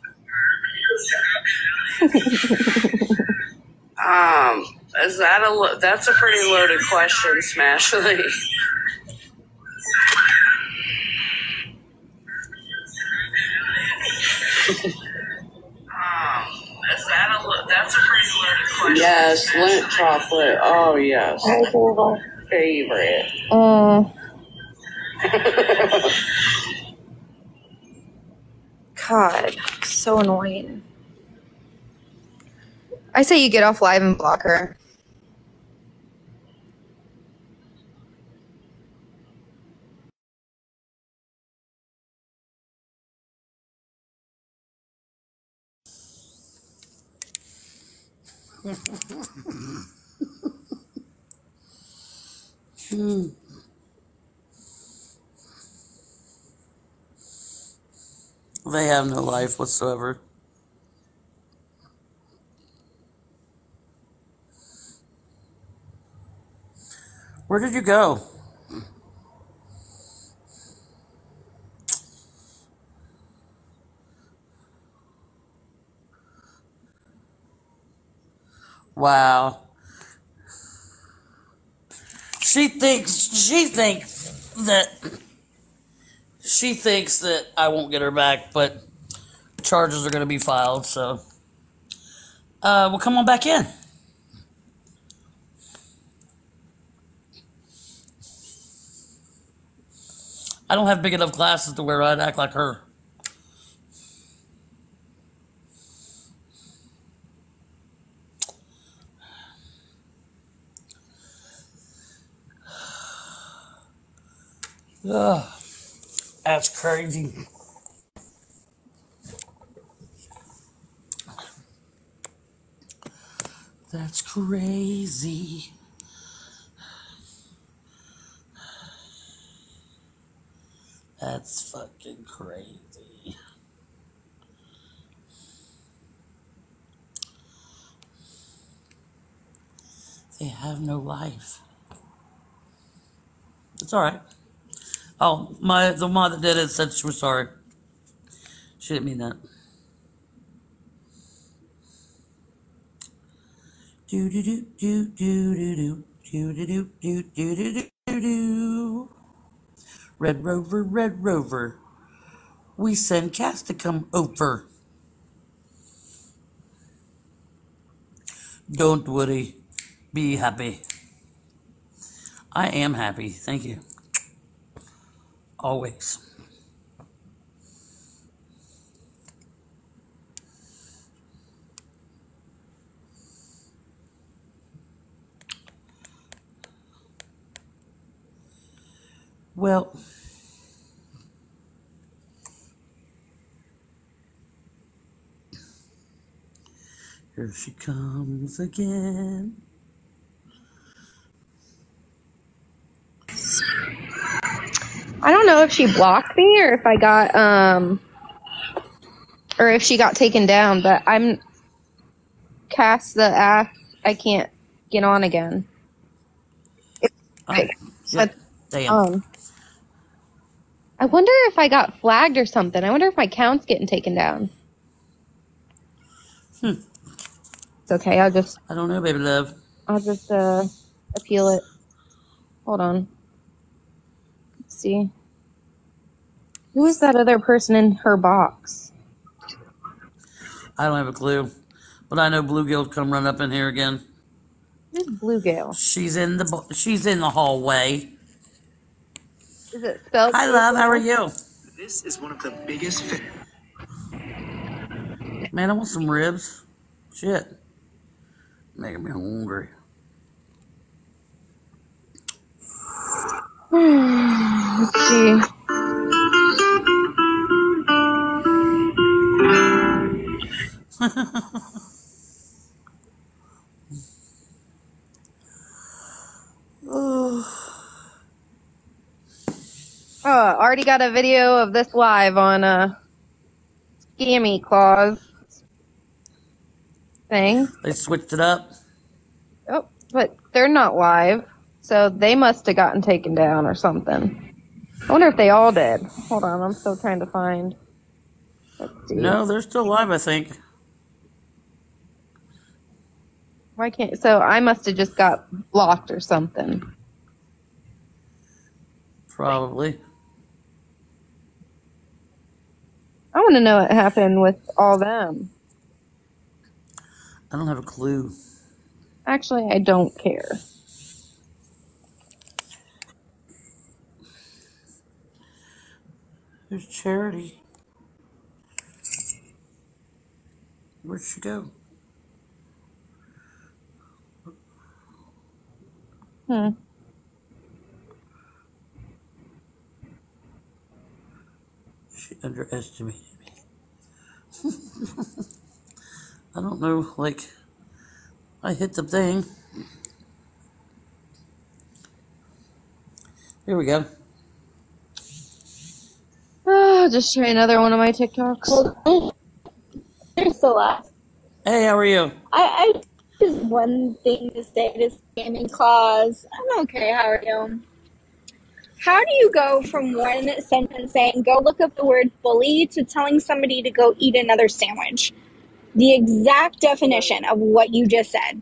um, is that a lo- that's a pretty loaded question. Yes, Lindt chocolate. Oh yes, favorite. Uh, God, so annoying. I say you get off live and block her. Hmm. They have no life whatsoever. Where did you go? Wow. She thinks she thinks that she thinks that I won't get her back, but charges are going to be filed. So, uh, well, come on back in. I don't have big enough glasses to wear. I'd act like her. Ugh, that's crazy. That's crazy. That's fucking crazy. They have no life. It's all right. Oh, my the mom that did it said she was sorry. She didn't mean that. Do do do do do do do do do do do do do do. Red Rover, Red Rover, we send Cass to come over. Don't worry, be happy. I am happy, thank you. Always. Well, here she comes again. I don't know if she blocked me or if I got um or if she got taken down, but I'm cast the ass. I can't get on again. Oh, Like, yeah, but, damn. um, I wonder if I got flagged or something. I wonder if my count's getting taken down. Hmm. It's okay. I'll just I don't know, baby love. I'll just uh appeal it. Hold on. Let's see. Who is that other person in her box? I don't have a clue. But I know Bluegill's come run up in here again. Who's Bluegill? She's in the she's in the hallway. Is it spelled? Hi love, how are you? This is one of the biggest Man, I want some ribs. Shit. Making me hungry. Let's see. Oh, already got a video of this live on uh Scammy Claus thing. They switched it up. Oh, but they're not live, so they must have gotten taken down or something. I wonder if they all did. Hold on, I'm still trying to find. No, they're still alive, I think. Why can't? So I must have just got blocked or something. Probably. I want to know what happened with all them. I don't have a clue. Actually, I don't care. There's Charity. Where'd she go? Hmm. She underestimated me. I don't know, like, I hit the thing. Here we go. Ah, just try another one of my TikToks. There's still up. Hey, how are you? I, I just one thing to say to scamming clause. I'm okay. How are you? How do you go from one sentence saying "go look up the word bully" to telling somebody to go eat another sandwich? The exact definition of what you just said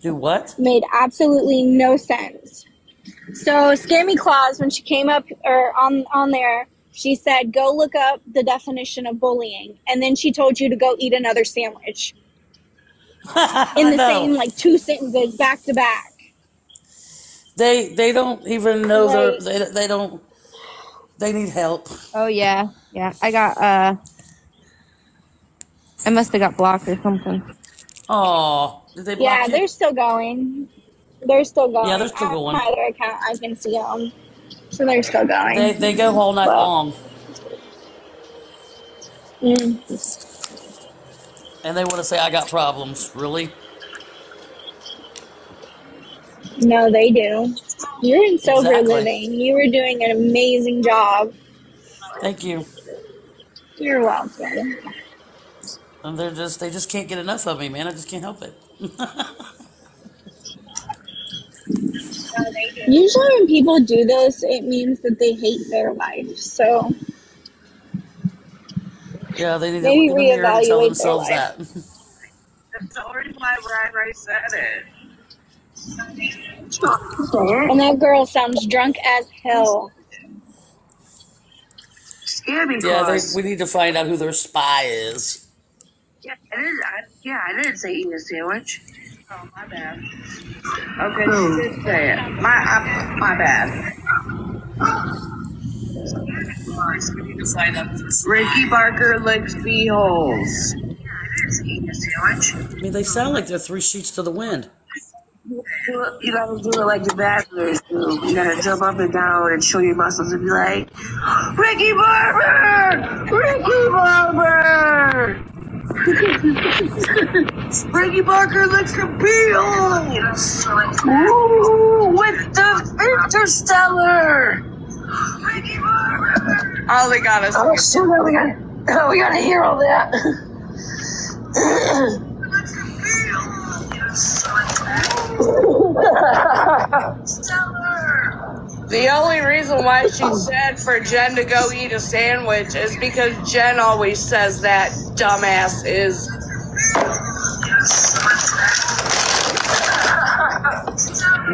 Do what? made absolutely no sense. So Scammy Claus, when she came up or on on there, she said, "Go look up the definition of bullying," and then she told you to go eat another sandwich in the same like two sentences back to back. They they don't even know Right. they're they they don't they need help. Oh yeah, yeah. I got uh, I must have got blocked or something. Oh, did they block Yeah, you? they're still going. They're still going. Yeah, they're still going. my other account, I can see them. So they're still going. They they go all night But- long, Mm. and they want to say I got problems. Really? No, they do. You're in sober Exactly. living. You were doing an amazing job. Thank you. You're welcome. And they're just they just can't get enough of me, man. I just can't help it. Usually, when people do this, it means that they hate their life. So yeah, they need to Maybe look in the mirror and tell reevaluate their themselves life. that. That's the only why Red Ray said it. And that girl sounds drunk as hell. Scammy Yeah, they, claws. we need to find out who their spy is. Yeah, I didn't. I, yeah, I didn't say eat a sandwich. Oh, my bad. Okay, she hmm. did say it. My, I, my bad. Ricky Barker licks bee holes. Eat a sandwich. I mean, they sound like they're three sheets to the wind. You gotta do it like the bachelors do. You gotta jump up and down and show your muscles and be like, Ricky Barber! Ricky Barber! Ricky Barker licks the Beatles! Ooh, with the Interstellar! Oh, they got us. Oh, shit, we gotta, oh, we gotta hear all that. The only reason why she said for Jen to go eat a sandwich is because Jen always says that dumbass is.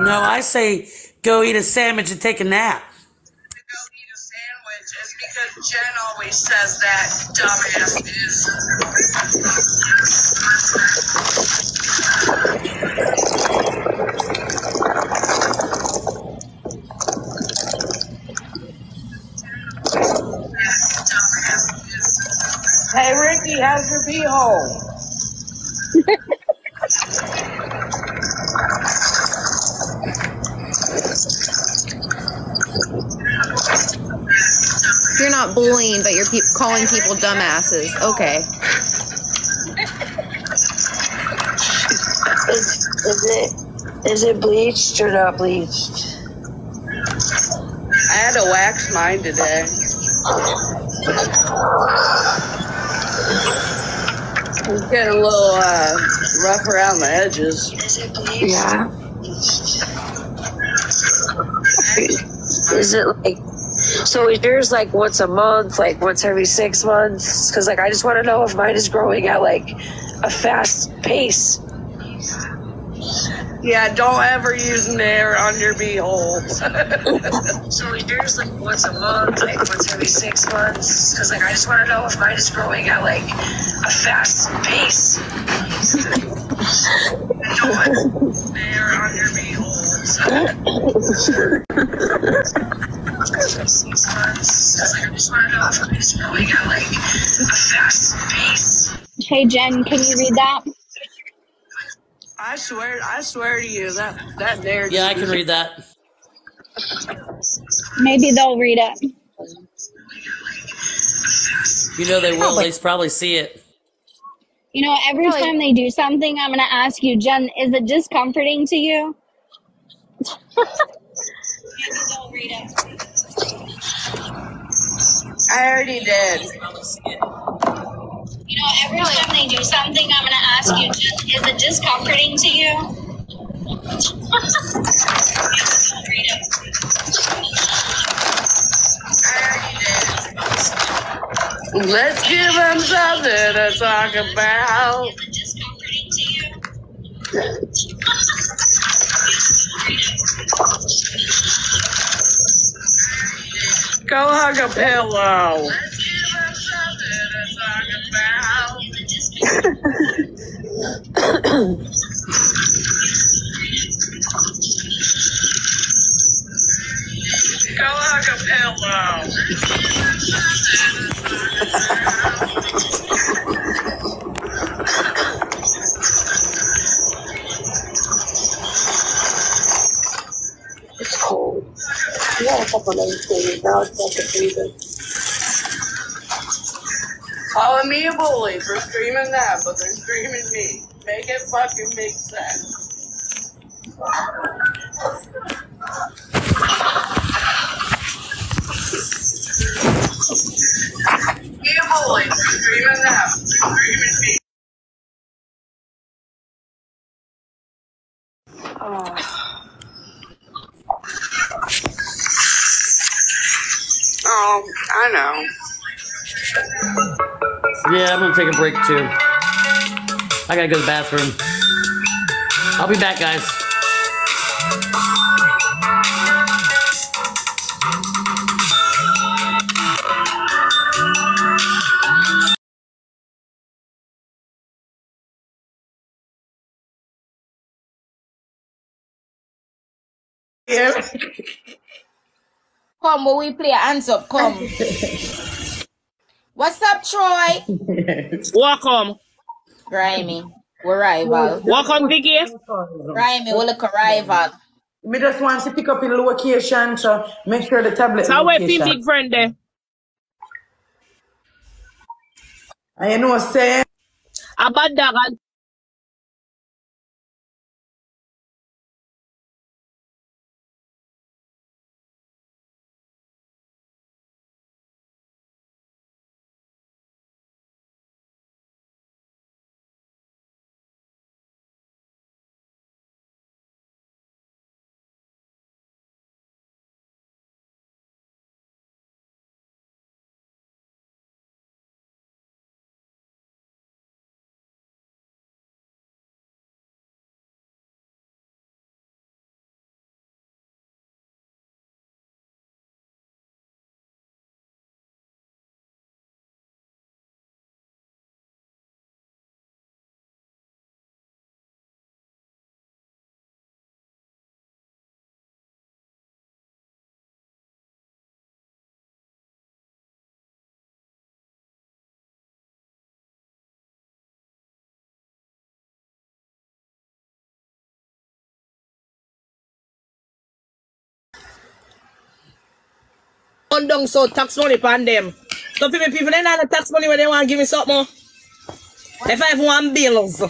No, I say go eat a sandwich and take a nap. Go eat a sandwich is because Jen always says that dumbass is. Hey Ricky, how's your pee hole? You're not bullying, but you're pe- calling people dumbasses. Okay. Is, is it is it bleached or not bleached? I had to wax mine today. It's getting a little uh, rough around the edges. Is it bleached? Yeah. Is it like so? Is yours like once a month, like once every six months? Because like I just want to know if mine is growing at like a fast pace. Yeah, don't ever use Nair on your beehole. So is yours like once a month, like once every six months? Because like I just want to know if mine is growing at like a fast pace. Nair on your beehole. Six months. Because like I just want to know if mine is growing at like a fast pace. Hey, Jen, can you read that? I swear, I swear to you, that that Nair. Yeah, I can read that. Maybe they'll read it. You know they will. They probably see it. You know, every Probably- time they do something, I'm going to ask you, Jen, is it discomforting to you? Maybe they'll read it. I already did. You know, every time they do something, I'm going to ask you, is it discomforting to you? Let's give them something to talk about. Is it discomforting to you? Go hug a pillow. It's cold. We had a couple nice days. Now it's like a freezer. Calling me a bully for screaming that, but they're screaming me. Make it fucking make sense. A bully for screaming that, but they're screaming me. Oh, I know. Yeah, I'm gonna take a break too. I gotta go to the bathroom. I'll be back, guys. Come, will we play hands up? Come. What's up, Troy? Welcome. Grimy. We're rival. Welcome, Vicky. Grimy, we look a rival. Me just want to pick up in location, so make sure the tablet So where location. big friend there? And you know, say, A bad and- down so tax money upon them. So me people they not the tax money when they want to give me something more. If I have one bills,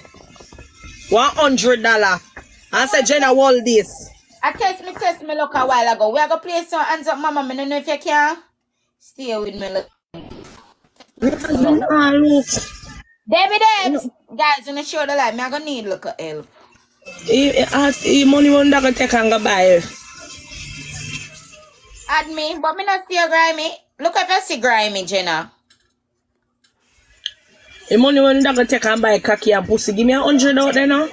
one hundred dollar. I say Jenna all this. I test me, test me look a while ago. We are to play some hands up, mama. I don't know if you can. Stay with me. Look. David Debs. Guys, when I show the light, me I to need look at help. He, he, he money one that can take and go buy. Add me, but me not see a grimy. Look if you see grimy, Jenna. The money one that can take and buy cocky and pussy. Give me a hundred out there now.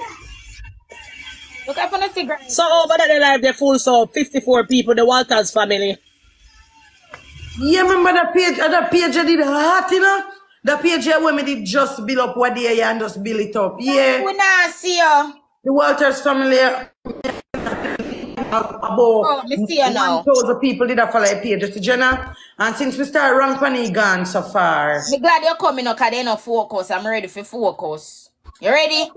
Look if you see grimy. So over there, the life they full so 54 people, the Walters family. yeah, remember that page, uh, that page I did hot, you know? The page here where me did just build up what day and just build it up. Yeah. We not see you. The Walters family, about Oh, me see you now. 1,000 people did a follow a page, just Jenna. And since we start rank panny gone so far. Me glad you're coming up because they no focus. I'm ready for focus. You ready?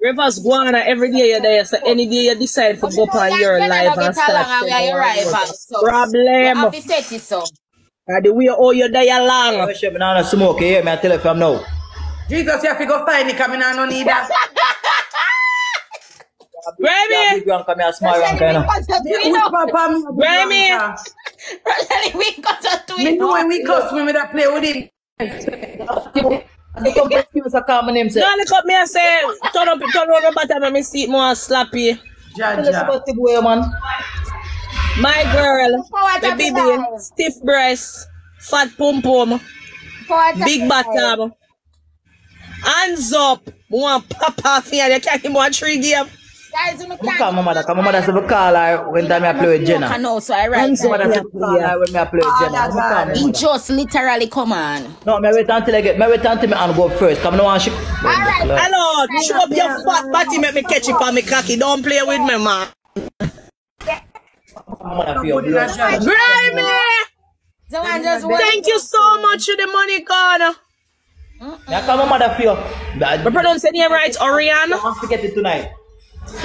Rivers Guana every day you're there, so any day you decide to go on your life and get along start and your Problem. I'll be set it so. And the way all you die along. Oh, Wish me not smoke, you hear me? I tell you from now. Jesus, you have to go find it, coming I don't need that. Grammy! Big one come here, small one kind of. Which papa me? Grammy! we got a Me tweet. know when we cuss me, me that play with him. The company excuse a common name, say. No, look up me and say, turn up, turn on the bottom and me see it more slappy. Tell us about the boy, man. My girl, the baby, line. stiff breast, fat pum pum, big the line. bottom. Hands up. One pop off here, they can't give me one three game. Guys, you Come can't. my mother. Come on, mother. Say, we call her when time I play with ah. I Jenna. know, so I write Hands Mother that. say, we call her when I play with Jenna. He just literally come on. No, me wait until I get, me wait until me and go first. Come no one she. Alright. Hello, show up your fat body, make me catch it on me cocky. Don't play with me, man. Mother for your blood. Grimy! The one just went. Thank you so much for the money, Connor. Yeah, come on, mother for you. We pronounce your name right, Orion? Don't forget it tonight.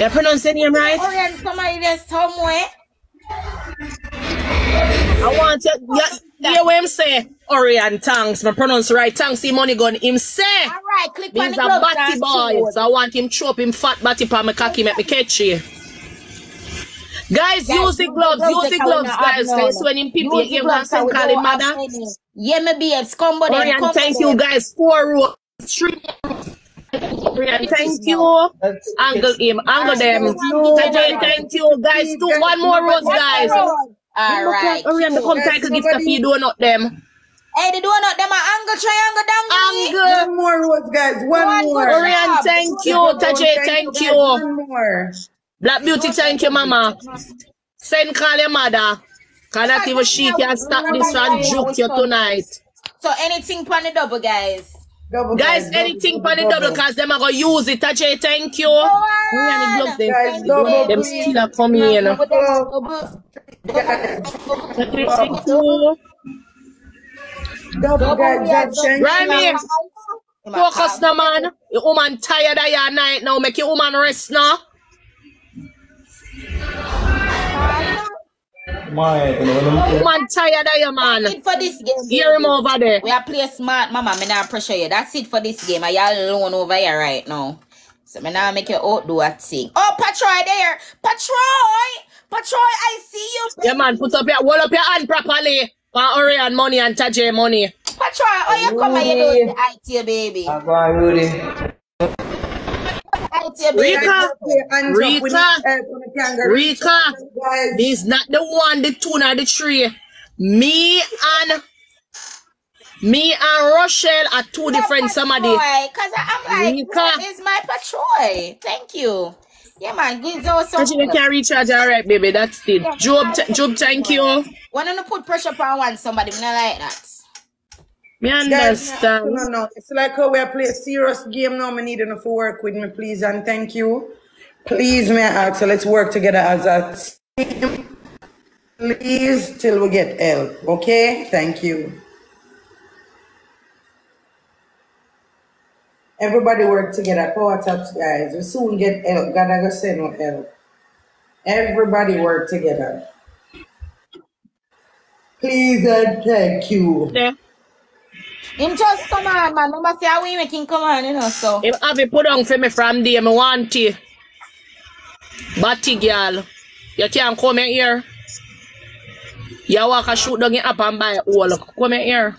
You pronounce your name right? Oh, Orient, somebody there somewhere. I want you, you hear what him say? Orion, thanks. I pronounce right. Thanks, the money gun. Him say. All right, click on He's the a batty boy. So I want him chop him fat batty pa my cocky make me catch you. Guys, Guys, use the gloves, use the gloves, guys. Guys, when him people the you gloves can that call him mother. Yeah, me babes, combo Orion, thank you guys. Four rows, three rows. Orion, thank you. Angle him, angle them. Tajay, thank you, guys. Two, one more rose, guys. All right. Orion, come take a gift of you donut them. Hey, the donut, them a angle triangle dangle. Angle. One more words, guys. One One more. more. Orion, thank you. Tajay, thank you. One more. Black Beauty, thank you, mama. Send call your mother. Cause that even she can stop this one juke you tonight. So anything for the double, guys. Double, Guys, anything for the double cause them are gonna use it. Tajay, thank you. Oh, Me and the gloves, them, Guys, double, them please. still are coming in. Double, double, thank you. Double, guys. guys, thank you. Remy, focus now, man. Your woman tired of your night now. Make your woman rest now. My, you know, Woman tired of you, man. That's it for this game. Hear him over there. We are play smart, mama. Me not pressure you. That's it for this game. I y'all alone over here right now. So me now make you outdo a thing. Oh, Patroy there. Patroy. Patroy, I see you. Yeah, man, put up your, hold up your hand properly. For Orion money and Tajay money. Patroy, oh, you come and you do the IT, baby. I'm going Rudy. IT, baby. Rika, Hands up. We Rika, help when we can't Rika, this is not the one, the two, not the three. Me and me and Rochelle are two different somebody. Patroy, Cause I- I'm like, Rika. this is my Patroy. Thank you. Yeah, man. Give us. Tajay, you can recharge alright, baby. That's it. Job, Job, thank you. When you put pressure upon one somebody, me not like that. Me guys, understand. no, no. It's like how we play a serious game now. Me need enough to work with me, please, and thank you. Please, may I ask, so let's work together as a team. Please, till we get help. Okay? Thank you. Everybody work together. Power taps, guys. We soon get help. God, I go send no help. Everybody work together. Please and thank you. Yeah. Him just come on, man. Remember say how we make him come on, you know, so. If have it put on for me from there, me want you. Batty girl. You can't come in here. You walk a shoot down your up and buy a hole. Come in here.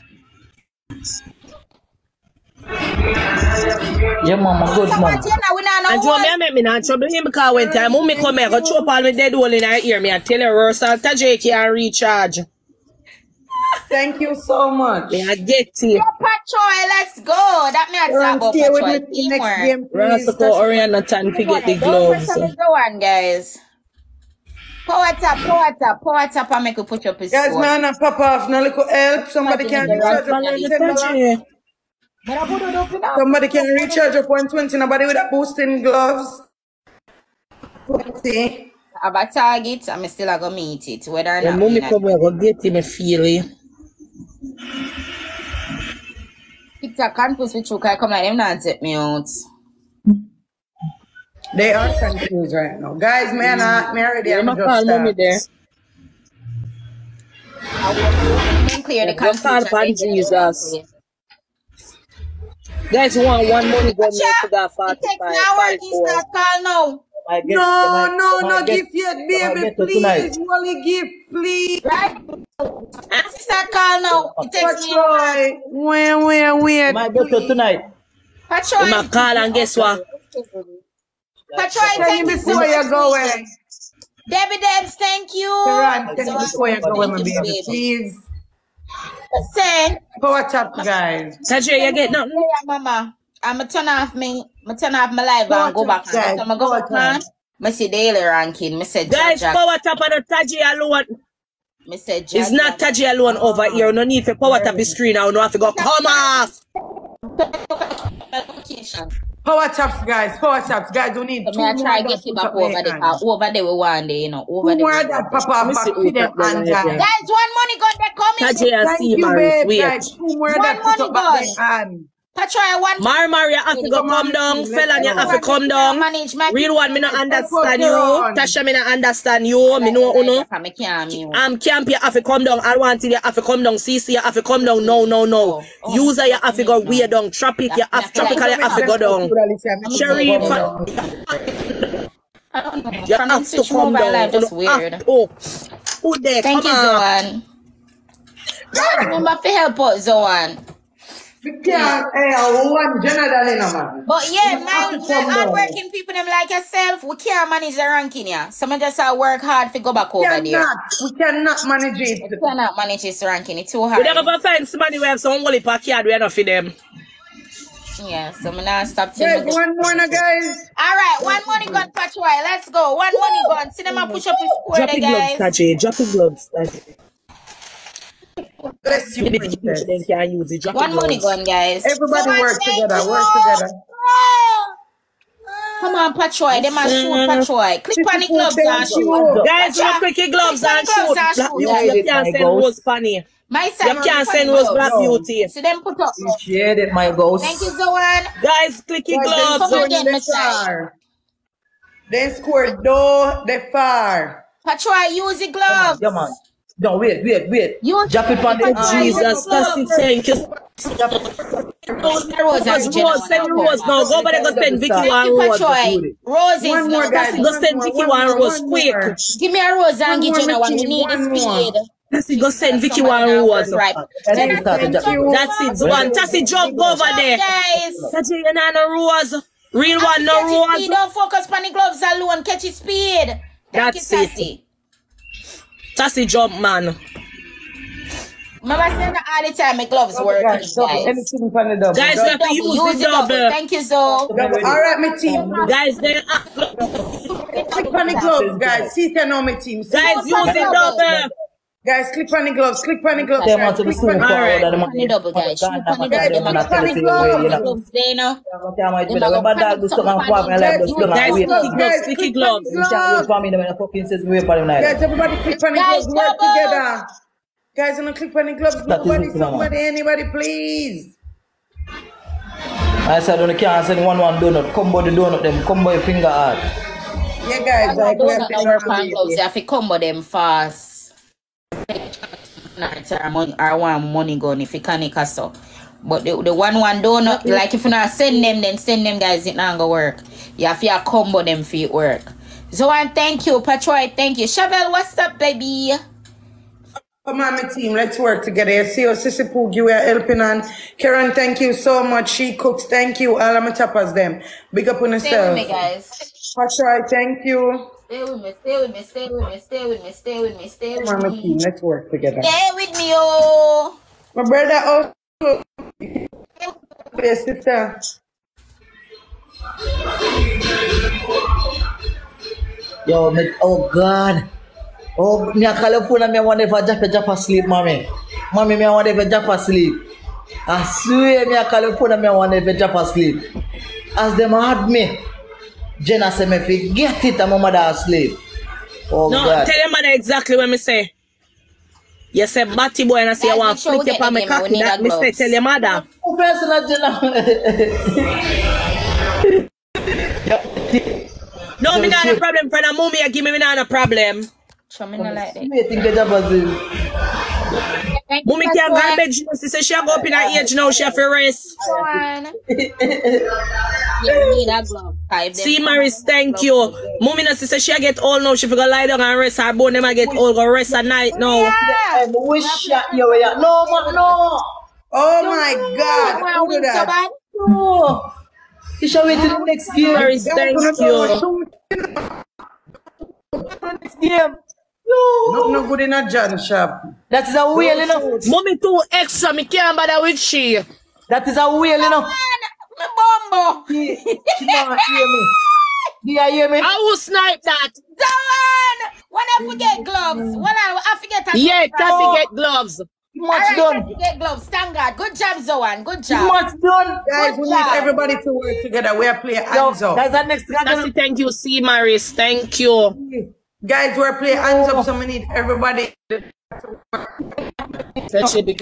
Yeah, mama, good So mom. what, you know, we not know And Joe, me, I make me not trouble him because when time when me come here, go chop all my dead hole in her ear. Me I tell her, Russell, Tajay can recharge. Thank you so much. Me I get it. Patroy, eh, let's go. That me I Run, talk about stay with Patroy. me next game, please. Russell, Oriana, time to get the gloves. pressure eh. me go on, guys. Power tap, power tap, power tap, and make you push up his Guys, score. man, and pop off. No little help. Somebody can recharge up on $10. But I put it up now. Somebody can recharge up on 20. Nobody with a boosting gloves. 20. I have a target, and I still a go meet it. Whether or When not. mommy me not- come here, go get him a feeling. It's a confused with you, 'cause I come like them not take me out. They are confused right now. Guys, man, I, mm. me already Yeah, have my just call mommy there. Then clear the Yeah, just call confusion. upon then get it Jesus. Guys, you want one money go me Cha, to that it takes 45, now work, 44. call now. I get, No, no, I no get- gift yet, baby. Please, tonight. Wally gift, please. Right? It's not call now. It takes What's me a while. right? Wait, wait, wait. My daughter tonight. Patroy. You might call and guess what? Patroy, Tell thank me you before you go away. Debbie Debs, thank you. Run, tell me before you go away, my Thank you, baby. Please. Listen, Power tap, guys. Tajay, you get nothing? yeah, mama. I'm going to turn off me, I'm turn off my live and go back. Guys, I'm going to go back, man. I see daily ranking. I said, Guys, Jaja. power tap on the Tajay alone. I said, It's not Tajay alone over here. No need for power tap the screen now. No have to go come off. Power taps, guys. Power taps, guys. We need So two I more. try that get you back up over there. hand. uh, Over there we one day, you know. Over Two there. more we that one pop day. back see for who them and guys. one money gun they coming. Kaji and Thank see you, Maris. babe, Wait. guys. Two more One that money up back gun. Their one Mar Maria have to go Come down, fella, you have to come down. Real one, me not understand you. Tasha, me not understand you. Me know uno. I can't mute. Um, camp, you have to come down. I want you have to come down. CC, you have to come down. No, no, no. Oh, User, you have to go way down. Traffic, you have tropical, you have to go down. Sharif, I don't know. you have to come down. just weird. Oh, who there? Thank you. Zoan. Remember to help out Zoan. We can't, eh, one general in a man. But yeah, You my, have to my come down. hardworking people them like yourself, we can't manage the ranking yeah. So I just uh, work hard to go back over there. Cannot, we cannot manage it. We cannot manage this ranking, it's too hard. We hard. never find somebody who have some holy backyard. We are not for them. Yeah, so I'm not stop till Guys, one more now, guys. Alright, one money gun Patroy. Let's go. One money gun. See them a push up his score Drop there, your gloves, guys. Tajay. Drop your gloves, Tajay. Bless you, If you princess. then can use it. One money gloves. gun, guys. Everybody Zoan, work thank together, you. work together. Come on, Patroy. Them a shoot Patroy. Click on the gloves and shoot. Guys, you quick your gloves Click and the gloves shoot. and shoot, you can't send rose panny. My You can't send the rose gloves. black beauty. See them put up. Appreciate it, my ghost. Thank you, Zoan. Guys, click your gloves. Come scored again, the Miss Ash. They scored though the far. Patroy, use the gloves. Yeah, man. No, wait, wait, wait. You Drop it on the Jesus, that's it. Thank you. Rose and Rose, Jenna. send Rose now. Go over there, go send Vicky one you, Rose. Patroy. Roses One more, guys. Go send Vicky one Rose quick. Give me a rose and more, Jenna one. We need speed. That's it. Go send Vicky one Rose. Right. And then Jenna, we start to thank That's it. One. Tassie, jump over there. Guys. Tassie, you know no Rose. Real one, no Rose. Don't focus on the gloves alone. Catch his speed. That's it. Tassie. Tassie, job, man. Remember saying that all the time my gloves working, Guys, double. guys. Anything from the double. Guys, we Double. use Use the the double. double. Thank you, so. All right, my team. Guys, they Click uh, on the gloves, guys. See if you know my team. See- guys use the double. Guys, click on the gloves. Click on the gloves. Them guys. want to be Click soon on the for gloves. Alright. all of them. Funny double, guys. Shoot funny Guys, double. click Them on the a gloves. gloves there, you know. Guys, Them a go my dog do something and walk me like this. Look Guys, at wait. clicky gloves, Guys, clicky click on gloves. the You can't wait gloves. for me. Them fucking says wait for him like Guys, that. everybody click on the Guys, gloves. Work double. together. Guys, I'm gonna click on the gloves. That is Nobody, it, now. somebody, anybody, please. I said, when you can't send one one donut, combo the donut them, combo your finger hard. Yeah, guys, like we have Don't to know work learn on gloves. You have to combo them fast. Our money, our one money gun if you can it so. But the, the one one donut, like if you not send them, then send them guys, it not gonna work. You have to combo them for it work. Zoan, thank you. Patroy, thank you. Chevelle, what's up, baby? Come on, my team, let's work together. You see your Sissy Poogie, we are helping on. Karen, thank you so much. She cooks, thank you. All of my tappers, them. Big up on Stay with yourself. me, guys. Patroy, thank you. Stay with me, stay with me, stay with me, stay with me, stay with me, stay Come on, with my team, let's work together. Stay with me, oh. My brother oh. also. Yes, sister. Yo, me, oh God. Oh, me a California, me want if I jump jump asleep, mommy. Mommy, me want if I jump asleep. I swear, me a California, me want if I jump asleep. As them had me, Jenna say me forget it, and my mother asleep. Oh No, God. tell your mother exactly what me say. You say batty boy and I say I want make sure we flick you get on the my we cocky. need That our me say tell your mother. Personal Jenna. No, me not a problem, friend. And mommy, you give me, me not a problem. Show me not like that. Me think they jump asleep. Thank you, Mommy can't Patroy. garbage. She say she a go up in her age now. She have to rest. One. You need a glove. Five them See, come Maris, thank glove. you. Mommy not say she get old now. She forgot lie down and rest. Her bone them a get old. Go rest at night now. I wish that you were. No, man, no. Oh my God. Why Who we do that? No. You shall wait till the next year. Maris, thank you. Next game. No, no good in a John shop. That is a whale, you know. Mommy too extra. Me can't bother with she. That is a whale, you know. Me bombo. She, she don't hear me. Do you hear me? I will snipe that. Zoan! When I forget gloves, when I, I forget a Yeah, glove. Tassie get gloves. Much Alright, done. time get gloves. Thank God. Good job, Zoan. Good job. Much done. Guys, we Good need everybody to work together. We are playing Yo, hands up. that's the next That's dragon. Thank you, C. Maris. Thank you. Guys, we're playing hands up, so we need everybody. That should be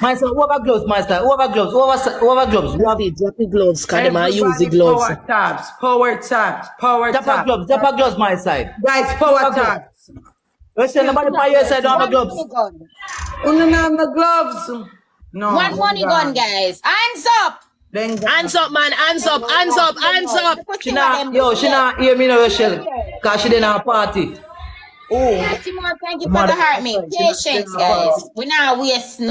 My son, who have gloves, my son? Who have gloves? Who have, gloves? Drop the, drop the gloves, because them I use the Everybody gloves. Power taps, power taps, power Japa taps. gloves, Japa gloves, my side. Guys, power Japa gloves. taps. Listen, nobody by your side don't have gloves. Uno na the gloves. No. One money gun, guys. Hands up. Then Hands up, man. Hands up. Hands up. Hands up. She not, yo, she not hear me no Rochelle. Cause she didn't have a party. Oh. Thank you for Mother- the heart, me. Patience, guys. We not waste. No.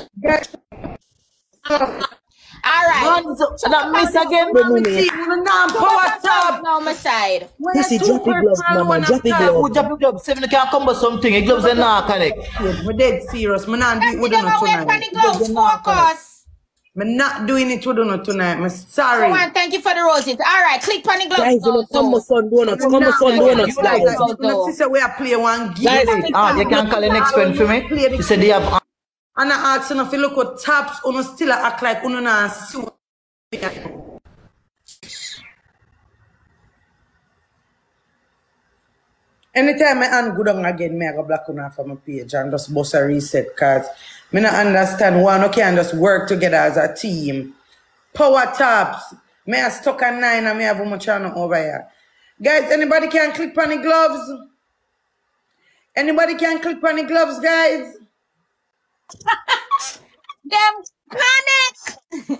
All right. Hands up. And I miss again. Uno na power tap. No, my side. This is drop the gloves, mama. Drop the Who gloves. Japa gloves? Seven can come with something. The gloves are not connect. Me dead serious. Me not do it with Give uno away from the tonight. gloves. Focus. Me not doing it with uno tonight. Me So sorry. one, thank you for the roses. All right, click on the gloves. Guys, you know, come with some donuts. Come with some donuts, guys. My sister, we are playing one game. Guys, Ah, you can call the next friend for me. She said they have And I ask you if you look at taps, uno still act like uno na see. Anytime I hand good on again, me I go black on off of my page and just bust a reset cause me not understand why no can just work together as a team. Power tops. Me a stuck a nine and may have a channel over here. Guys, anybody can click on the gloves? Anybody can click on the gloves, guys? Them panic!